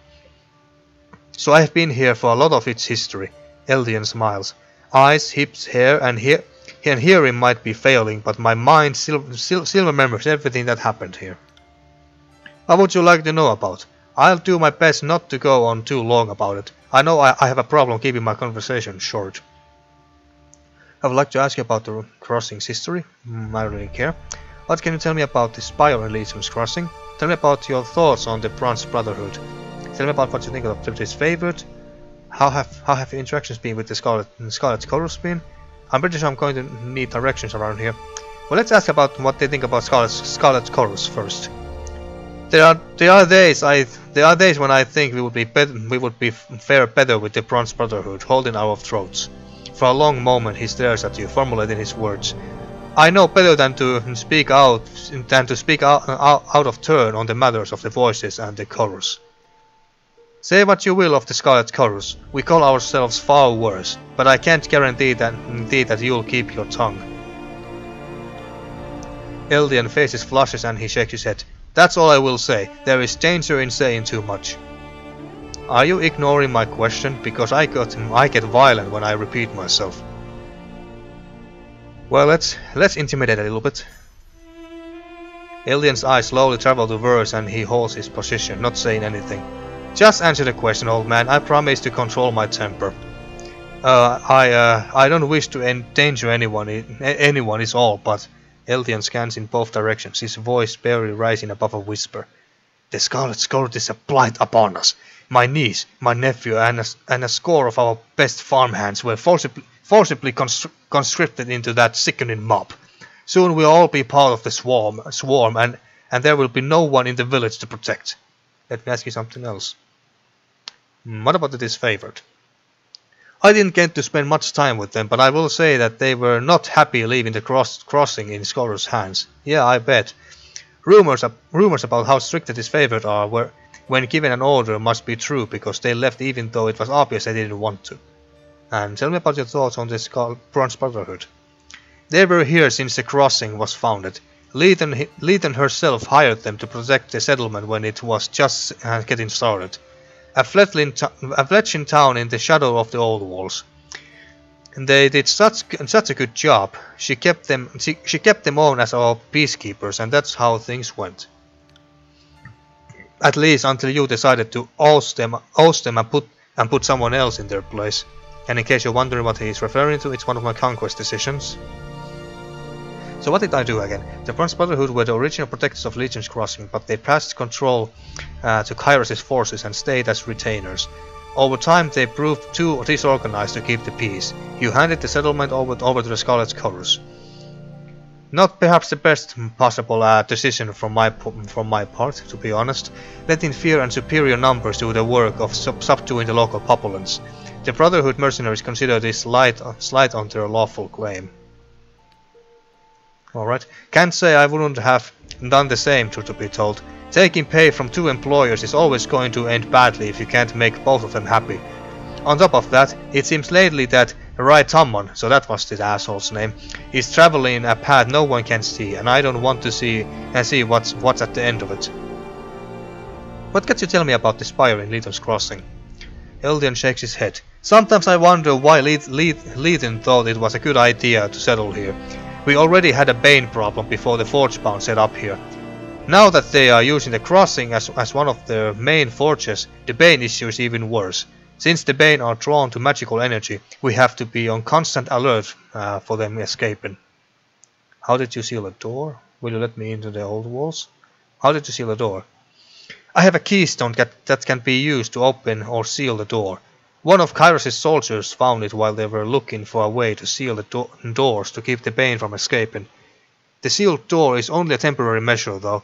So I have been here for a lot of its history. Eldian smiles. Eyes, hips, hair, and here and hearing might be failing, but my mind still, still, still remembers everything that happened here. What would you like to know about? I'll do my best not to go on too long about it. I know I, I have a problem keeping my conversation short. I would like to ask you about the crossing's history. Mm, I don't really care. What can you tell me about the Spire Elysium's crossing? Tell me about your thoughts on the Bronze Brotherhood. Tell me about what you think of Tripty's favorite. How have how have your interactions been with the Scarlet Scarlet Chorus been? I'm pretty sure I'm going to need directions around here. Well, let's ask about what they think about Scarlet Scarlet Chorus first. There are there are days I there are days when I think we would be we would be fare better with the Bronze Brotherhood holding our throats. For a long moment he stares at you, formulating his words. I know better than to speak out than to speak out, out, of turn on the matters of the voices and the chorus. Say what you will of the Scarlet Chorus, we call ourselves far worse, but I can't guarantee that, that you'll keep your tongue. Eldian faces flushes and he shakes his head. That's all I will say, there is danger in saying too much. Are you ignoring my question? Because I, got, I get violent when I repeat myself. Well, let's let's intimidate a little bit. Eldian's eyes slowly travel to Verse and he holds his position, not saying anything. Just answer the question, old man. I promise to control my temper. Uh, I uh, I don't wish to endanger anyone. Anyone is all, but Eldian scans in both directions, his voice barely rising above a whisper. The Scarlet Scourge is a blight upon us. My niece, my nephew, and a, and a score of our best farmhands were forcibly, forcibly conscripted into that sickening mob. Soon we'll all be part of the swarm, swarm, and and there will be no one in the village to protect. Let me ask you something else. Hmm, what about the disfavored? I didn't get to spend much time with them, but I will say that they were not happy leaving the cross crossing in Scholar's hands. Yeah, I bet. Rumors, rumors about how strict the disfavored are were when given an order must be true because they left even though it was obvious they didn't want to. And tell me about your thoughts on this Bronze Brotherhood. They were here since the crossing was founded. Lethian herself hired them to protect the settlement when it was just uh, getting started. A fledgling, a fledgling town in the shadow of the old walls. And they did such such a good job. She kept them she, she kept them on as our peacekeepers and that's how things went. At least until you decided to oust them, oust them and put and put someone else in their place. And in case you're wondering what he's referring to, it's one of my conquest decisions. So what did I do again? The Bronze Brotherhood were the original protectors of Lethian's Crossing, but they passed control uh, to Kyros' forces and stayed as retainers. Over time they proved too disorganized to keep the peace. You handed the settlement over, over to the Scarlet Chorus. Not perhaps the best possible uh, decision from my from my part, to be honest. Letting fear and superior numbers do the work of sub subduing the local populace. The Brotherhood mercenaries consider this slight, slight on their lawful claim. Alright, can't say I wouldn't have done the same, truth to be told. Taking pay from two employers is always going to end badly if you can't make both of them happy. On top of that, it seems lately that Rai Tammon, so that was the asshole's name, is traveling a path no one can see, and I don't want to see and see what's what's at the end of it. What can you tell me about the spire in Lethian's Crossing? Eldian shakes his head. Sometimes I wonder why Lethian thought it was a good idea to settle here. We already had a Bane problem before the Forgebound set up here. Now that they are using the crossing as, as one of their main forges, the Bane issue is even worse. Since the Bane are drawn to magical energy, we have to be on constant alert uh, for them escaping. How did you seal a door? Will you let me into the old walls? How did you seal a door? I have a keystone that, that can be used to open or seal the door. One of Kyros' soldiers found it while they were looking for a way to seal the do doors to keep the Bane from escaping. The sealed door is only a temporary measure though.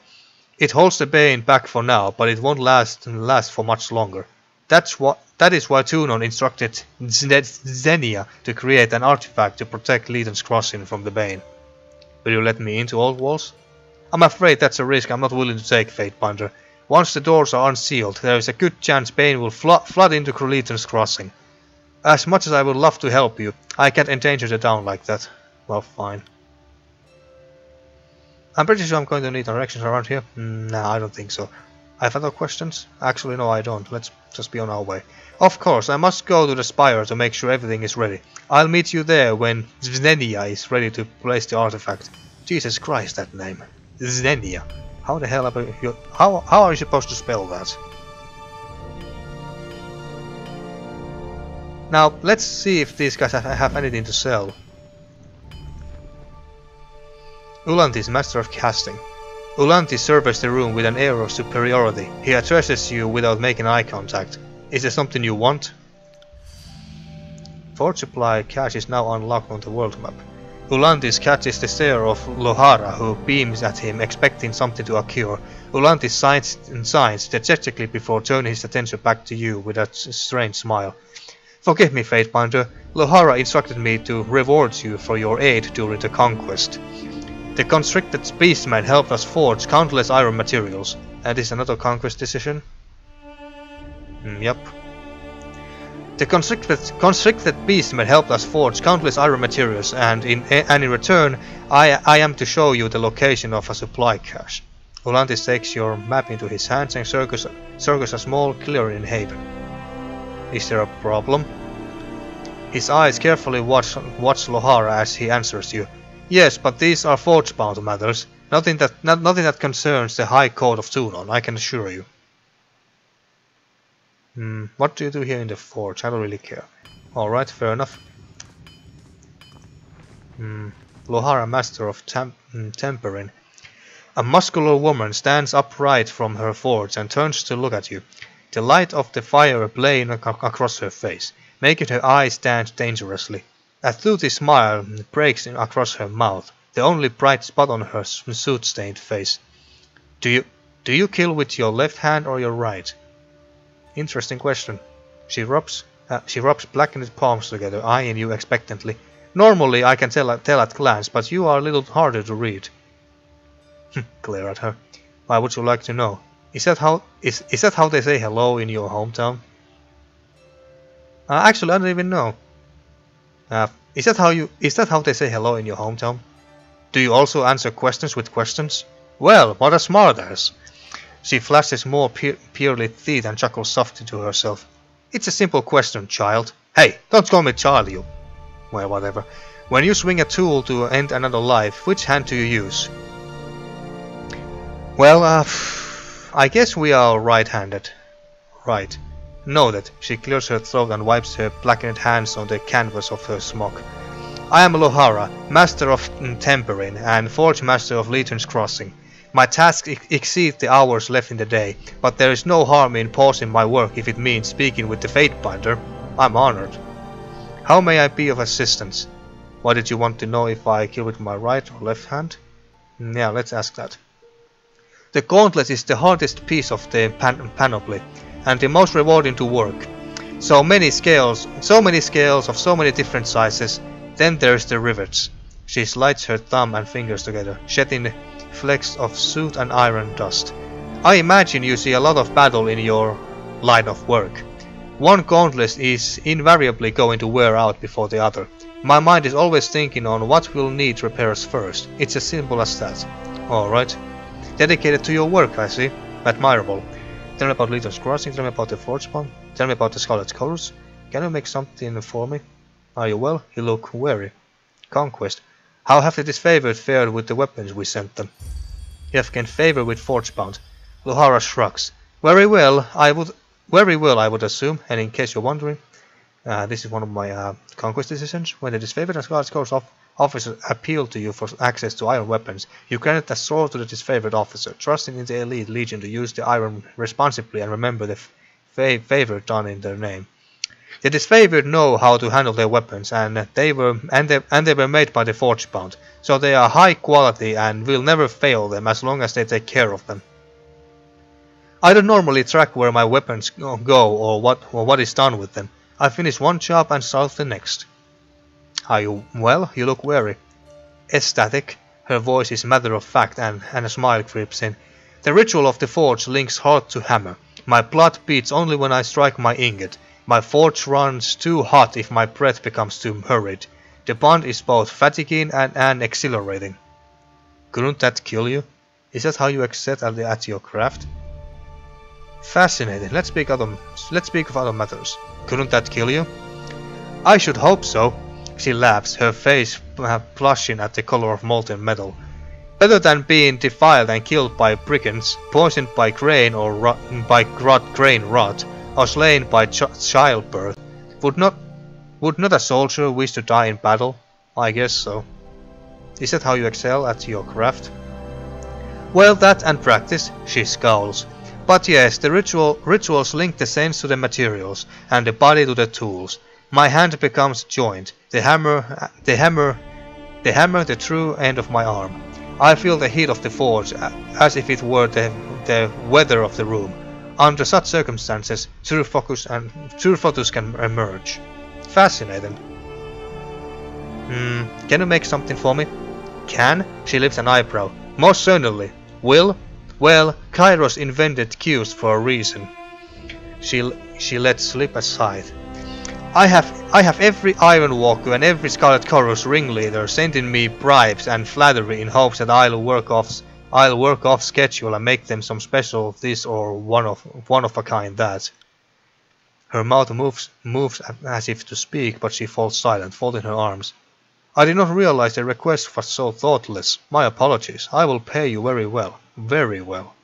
It holds the Bane back for now, but it won't last last for much longer. That's what that is why Tunon instructed Xenia to create an artifact to protect Lethian's crossing from the Bane. Will you let me into Old Walls? I'm afraid that's a risk I'm not willing to take, Fatebinder. Once the doors are unsealed, there is a good chance Bane will flo flood into Lethian's crossing. As much as I would love to help you, I can't endanger the town like that. Well, fine. I'm pretty sure I'm going to need directions around here. Mm, nah, I don't think so. Have other questions? Actually, no, I don't. Let's just be on our way. Of course, I must go to the Spire to make sure everything is ready. I'll meet you there when Znenia is ready to place the artifact. Jesus Christ, that name. Znenia. How the hell are you... How, how are you supposed to spell that? Now, let's see if these guys have, anything to sell. Ulanti is master of casting. Ulanti surveys the room with an air of superiority. He addresses you without making eye contact. Is there something you want? Fort supply cache is now unlocked on the world map. Ulantis catches the stare of Lohara, who beams at him, expecting something to occur. Ulantis signs and signs dejectedly before turning his attention back to you with a strange smile. Forgive me, Fatebinder. Lohara instructed me to reward you for your aid during the conquest. The constricted beastmen helped us forge countless iron materials. And is another conquest decision? Mm, yep. The constricted, constricted beastmen helped us forge countless iron materials and in, and in return I, I am to show you the location of a supply cache. Ulantis takes your map into his hands and circles, circles a small clearing in haven. Is there a problem? His eyes carefully watch, watch Lohara as he answers you. Yes, but these are forge-bound matters. Nothing that not, nothing that concerns the High Court of Tunon, I can assure you. Hmm, what do you do here in the forge? I don't really care. Alright, fair enough. Hmm, Lohara, master of temp mm, tempering. A muscular woman stands upright from her forge and turns to look at you. The light of the fire playing ac across her face, making her eyes stand dangerously. A toothy smile breaks across her mouth, the only bright spot on her soot-stained face. Do you do you kill with your left hand or your right? Interesting question. She rubs uh, she rubs blackened palms together, eyeing you expectantly. Normally I can tell, tell at glance, but you are a little harder to read. Glare at her. Why would you like to know? Is that how is is that how they say hello in your hometown? Uh, actually, I don't even know. Uh, is that how you is that how they say hello in your hometown? Do you also answer questions with questions? Well, what a smartass! She flashes more purely teeth and chuckles softly to herself. It's a simple question, child. Hey, don't call me child, you. Well, whatever. When you swing a tool to end another life, which hand do you use? Well, uh, I guess we are right-handed. Right. Noted. She clears her throat and wipes her blackened hands on the canvas of her smock. I am Lohara, Master of Tempering and Forge Master of Lethian's Crossing. My tasks ex exceed the hours left in the day, but there is no harm in pausing my work if it means speaking with the Fatebinder. I'm honored. How may I be of assistance? Why did you want to know if I kill with my right or left hand? Yeah, let's ask that. The gauntlet is the hardest piece of the pan panoply, and the most rewarding to work. So many scales, so many scales of so many different sizes. Then there's the rivets. She slides her thumb and fingers together, shedding flecks of soot and iron dust. I imagine you see a lot of battle in your line of work. One gauntlet is invariably going to wear out before the other. My mind is always thinking on what will need repairs first. It's as simple as that. Alright. Dedicated to your work, I see. Admirable. Tell me about Lethian's Crossing, tell me about the Forge tell me about the Scarlet Chorus. Can you make something for me? Are you well? You look weary. Conquest. How have the disfavored fared with the weapons we sent them? You have gained favor with Forgebound. Luhara shrugs. Very well, I would very well I would assume, and in case you're wondering, uh, this is one of my uh, conquest decisions. When the disfavored and Scarlet Chorus of officer appeal to you for access to iron weapons, you grant a sword to the disfavored officer, trusting in the elite legion to use the iron responsibly and remember the fa favor done in their name. The disfavored know how to handle their weapons, and they were and they, and they were made by the forge Forgebound, so they are high quality and will never fail them as long as they take care of them. I don't normally track where my weapons go or what or what is done with them. I finish one job and start the next. Are you well? You look weary. Ecstatic. Her voice is matter of fact and, and a smile creeps in. The ritual of the forge links heart to hammer. My blood beats only when I strike my ingot. My forge runs too hot if my breath becomes too hurried. The bond is both fatiguing and, and exhilarating. Couldn't that kill you? Is that how you excel at, at your craft? Fascinating. Let's speak other let's speak of other matters. Couldn't that kill you? I should hope so. She laughs, her face uh, blushing at the color of molten metal. Better than being defiled and killed by brigands, poisoned by grain or rot, by grain rot, or slain by ch childbirth. Would not would not a soldier wish to die in battle? I guess so. Is that how you excel at your craft? Well, that and practice, she scowls. But yes, the ritual rituals link the sense to the materials, and the body to the tools. My hand becomes joined, the hammer, the hammer, the hammer the true end of my arm. I feel the heat of the forge, as if it were the, the weather of the room. Under such circumstances, true focus and true focus can emerge. Fascinating. Hmm, can you make something for me? Can? She lifts an eyebrow. Most certainly. Will? Well, Kyros invented cues for a reason. She she let slip a sigh. I have I have every Iron Walker and every Scarlet Chorus ringleader sending me bribes and flattery in hopes that I'll work off I'll work off schedule and make them some special this or one of one of a kind that. Her mouth moves moves as if to speak, but she falls silent, folding her arms. I did not realize the request was so thoughtless. My apologies. I will pay you very well. Very well.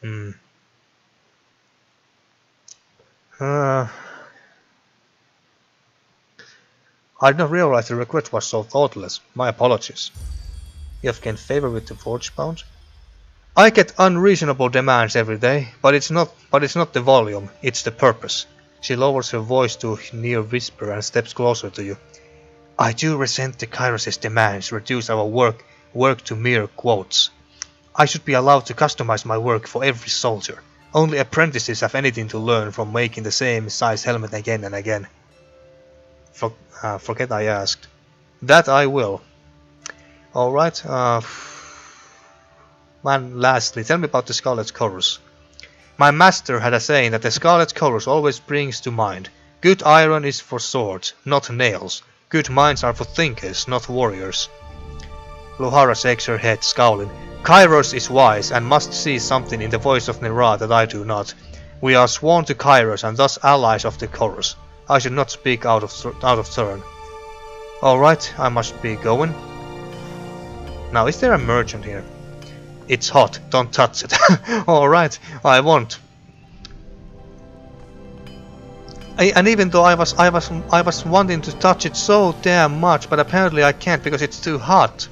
Hmm. Uh, I did not realize the request was so thoughtless. My apologies. You have gained favor with the forge Forgebound? I get unreasonable demands every day, but it's not but it's not the volume, it's the purpose. She lowers her voice to a near whisper and steps closer to you. I do resent the Kyros' demands reduce our work work to mere quotes. I should be allowed to customize my work for every soldier. Only apprentices have anything to learn from making the same size helmet again and again. For, uh, forget I asked. That I will. Alright, uh... Man, lastly, tell me about the Scarlet Chorus. My master had a saying that the Scarlet Chorus always brings to mind, good iron is for swords, not nails. Good minds are for thinkers, not warriors. Luhara shakes her head, scowling. Kyros is wise and must see something in the voice of Nerat that I do not. We are sworn to Kyros and thus allies of the chorus. I should not speak out of out of turn. Alright, I must be going. Now, is there a merchant here? It's hot, don't touch it. [laughs] Alright, I won't. I, and even though I was I was I was wanting to touch it so damn much, but apparently I can't because it's too hot.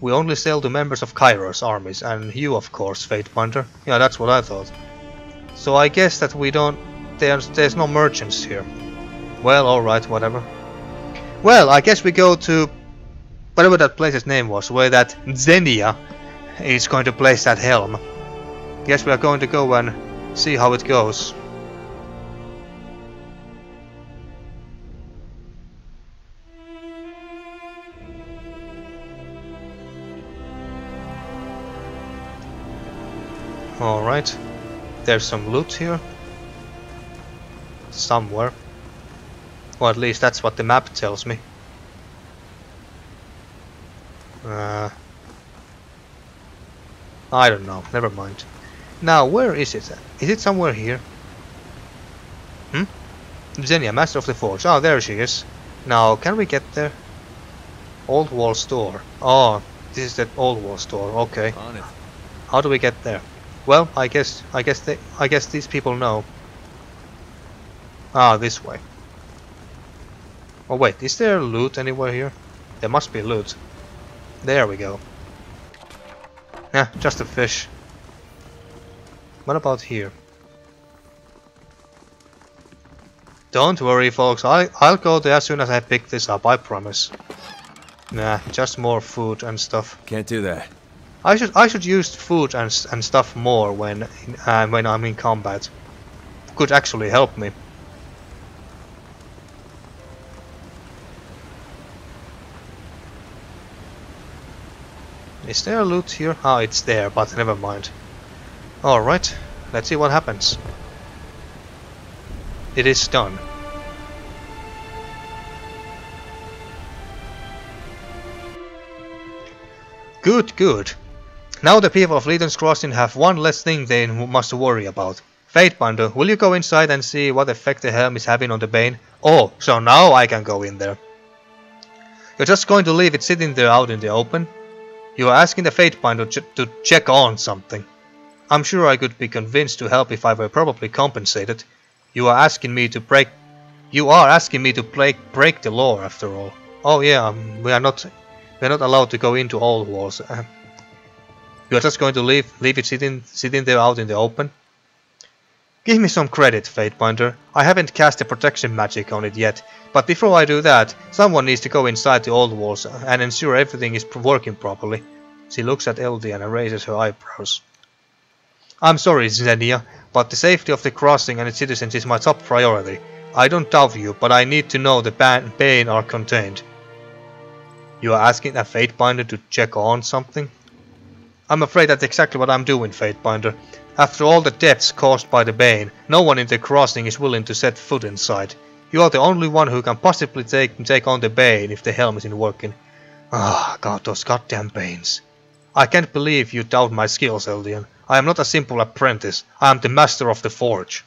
We only sell to members of Kyros armies, and you of course, Fate Binder. Yeah, that's what I thought. So I guess that we don't there's, there's no merchants here. Well, alright, whatever. Well, I guess we go to whatever that place's name was, where that Xenia is going to place that helm. Guess we are going to go and see how it goes. Alright, there's some loot here. Somewhere. Or at least that's what the map tells me. Uh, I don't know, never mind. Now, where is it? Is it somewhere here? Hmm? Xenia, Master of the Forge. Oh, there she is. Now, can we get there? Old Wall Store. Oh, this is the Old Wall Store. Okay. How do we get there? Well, I guess I guess they I guess these people know. Ah, this way. Oh wait, is there loot anywhere here? There must be loot. There we go. Yeah, just a fish. What about here? Don't worry folks, I, I'll go there as soon as I pick this up, I promise. Nah, just more food and stuff. Can't do that. I should I should use food and and stuff more when in, uh, when I'm in combat. Could actually help me. Is there loot here? Ah, it's there, but never mind. Alright, let's see what happens. It is done. Good, good. Now the people of Lethian's Crossing have one less thing they must worry about. Fatebinder, will you go inside and see what effect the helm is having on the Bane? Oh, so now I can go in there. You're just going to leave it sitting there out in the open? You are asking the Fatebinder ch to check on something. I'm sure I could be convinced to help if I were properly compensated. You are asking me to break... You are asking me to break, break the law after all. Oh yeah, um, we are not... We are not allowed to go into all walls. Uh, you are just going to leave leave it sitting sitting there out in the open? Give me some credit, Fatebinder. I haven't cast a protection magic on it yet, but before I do that, someone needs to go inside the old walls and ensure everything is working properly. She looks at Eldian and raises her eyebrows. I'm sorry, Xenia, but the safety of the crossing and its citizens is my top priority. I don't doubt you, but I need to know the ban- Bane are contained. You are asking a Fatebinder to check on something? I'm afraid that's exactly what I'm doing, Fatebinder. After all the deaths caused by the Bane, no one in the crossing is willing to set foot inside. You are the only one who can possibly take take on the Bane if the helm isn't working. Ah, God, those goddamn Banes. I can't believe you doubt my skills, Eldian. I am not a simple apprentice. I am the master of the forge.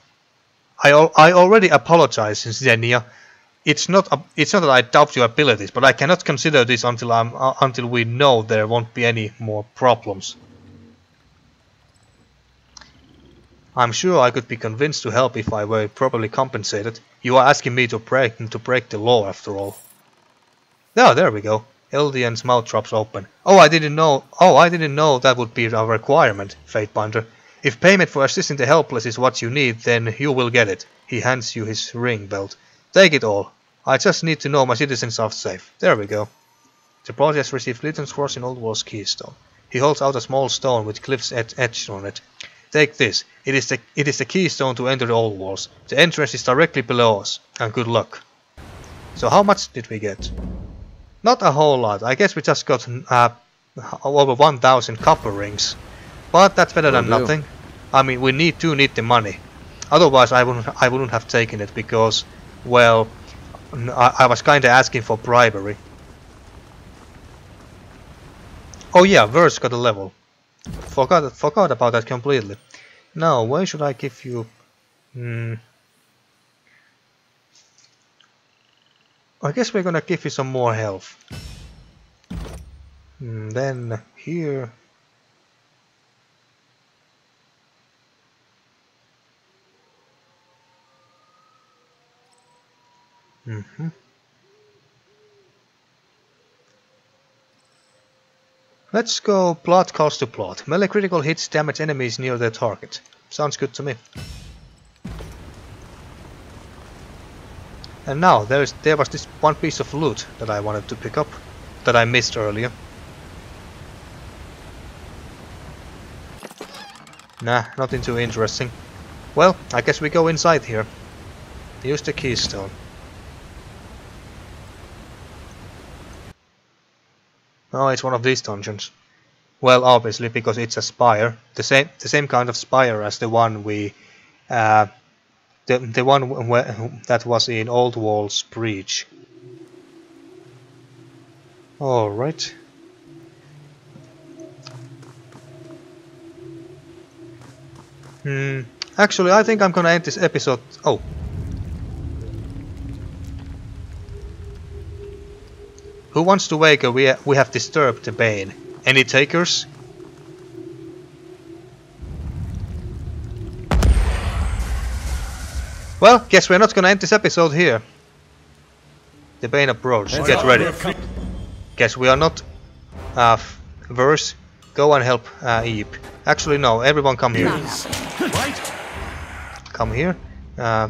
I, al- I already apologize, Xenia. It's not a, it's not that I doubt your abilities, but I cannot consider this until I'm uh, until we know there won't be any more problems. I'm sure I could be convinced to help if I were properly compensated. You are asking me to break to break the law after all. Yeah, there we go. Eldian's mouth drops open. Oh, I didn't know. Oh, I didn't know that would be a requirement, Fatebinder. If payment for assisting the helpless is what you need, then you will get it. He hands you his ring belt. Take it all. I just need to know my citizens are safe. There we go. The party has received Lethian's Crossing Old Wall's keystone. He holds out a small stone with cliffs ed- etched on it. Take this. It is the it is the keystone to enter the Old Walls. The entrance is directly below us. And good luck. So how much did we get? Not a whole lot. I guess we just got uh, over 1,000 copper rings. But that's better than do. nothing. I mean, we need do need the money. Otherwise, I wouldn't I wouldn't have taken it because, well, I was kind of asking for bribery. Oh yeah, Verse got a level. Forgot forgot about that completely. Now, why should I give you? Hmm. I guess we're gonna give you some more health. Hmm, then here. Mm-hmm. Let's go plot cost to plot. Melee critical hits damage enemies near their target. Sounds good to me. And now there's there was this one piece of loot that I wanted to pick up that I missed earlier. Nah, nothing too interesting. Well, I guess we go inside here. Use the keystone. Oh, it's one of these dungeons. Well, obviously because it's a spire, the same the same kind of spire as the one we, uh, the the one where, that was in Old Walls Breach. All right. Hmm. Actually, I think I'm gonna end this episode. Oh. Who wants to wake up? We we have disturbed the Bane. Any takers? Well, guess we're not gonna end this episode here. The Bane approach. Get ready. Guess we are not. Uh, verse. Go and help uh, Eep. Actually, no. Everyone come here. Right? Come here. Uh,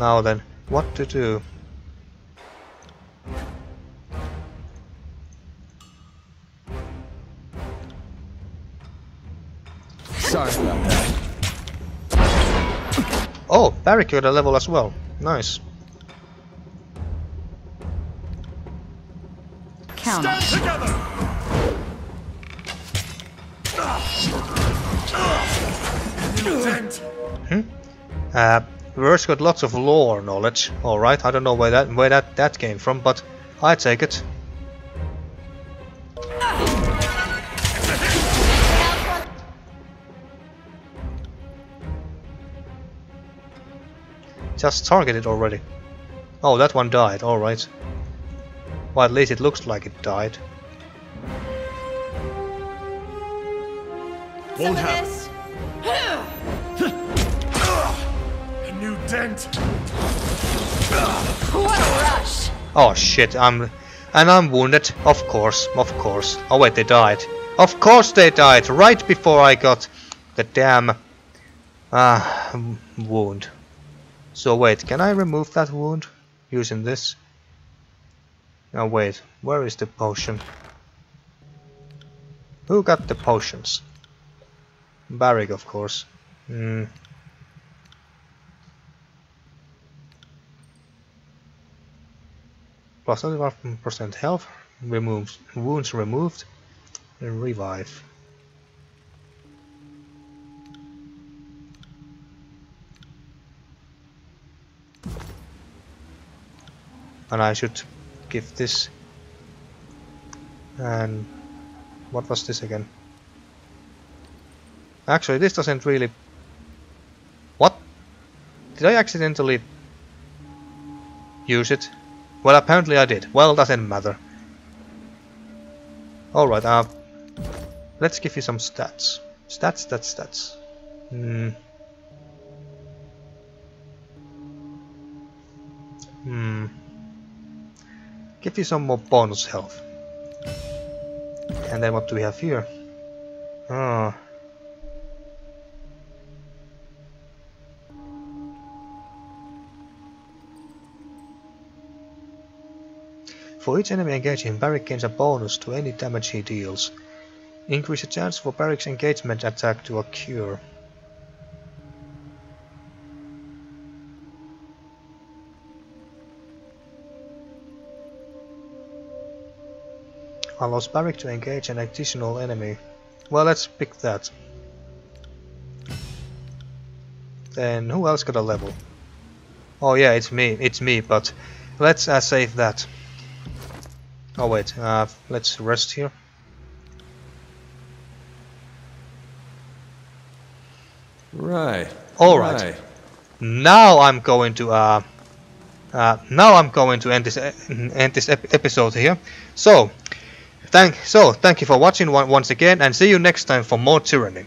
now then, what to do? Sorry about that. Oh, barricade a level as well. Nice. Count. Stand together! Tent. Uh, Verse got lots of lore knowledge. All right, I don't know where that where that that came from, but I take it. Just targeted already. Oh, that one died. All right. Well, at least it looks like it died. Won't of happen. This. Dent. What a rush. Oh shit, I'm... And I'm wounded. Of course, of course. Oh wait, they died. Of course they died, right before I got the damn... Ah, wound. So wait, can I remove that wound? Using this? Now wait, where is the potion? Who got the potions? Barik, of course. Hmm. Plus 25% health, removes wounds removed, and revive. And I should give this. And what was this again? Actually, this doesn't really. What? Did I accidentally use it? Well, apparently I did. Well, that didn't matter. Alright, uh, let's give you some stats. Stats, stats, stats. Hmm. Hmm. Give you some more bonus health. And then what do we have here? Ah. For each enemy engaging, Barik gains a bonus to any damage he deals. Increase the chance for Barik's engagement attack to occur. Allows Barik to engage an additional enemy. Well, let's pick that. Then who else got a level? Oh yeah, it's me. It's me. But let's uh, save that. Oh wait, uh, let's rest here. Right. All right. Now I'm going to uh, uh, now I'm going to end this end this ep episode here. So, thank so thank you for watching one, once again, and see you next time for more tyranny.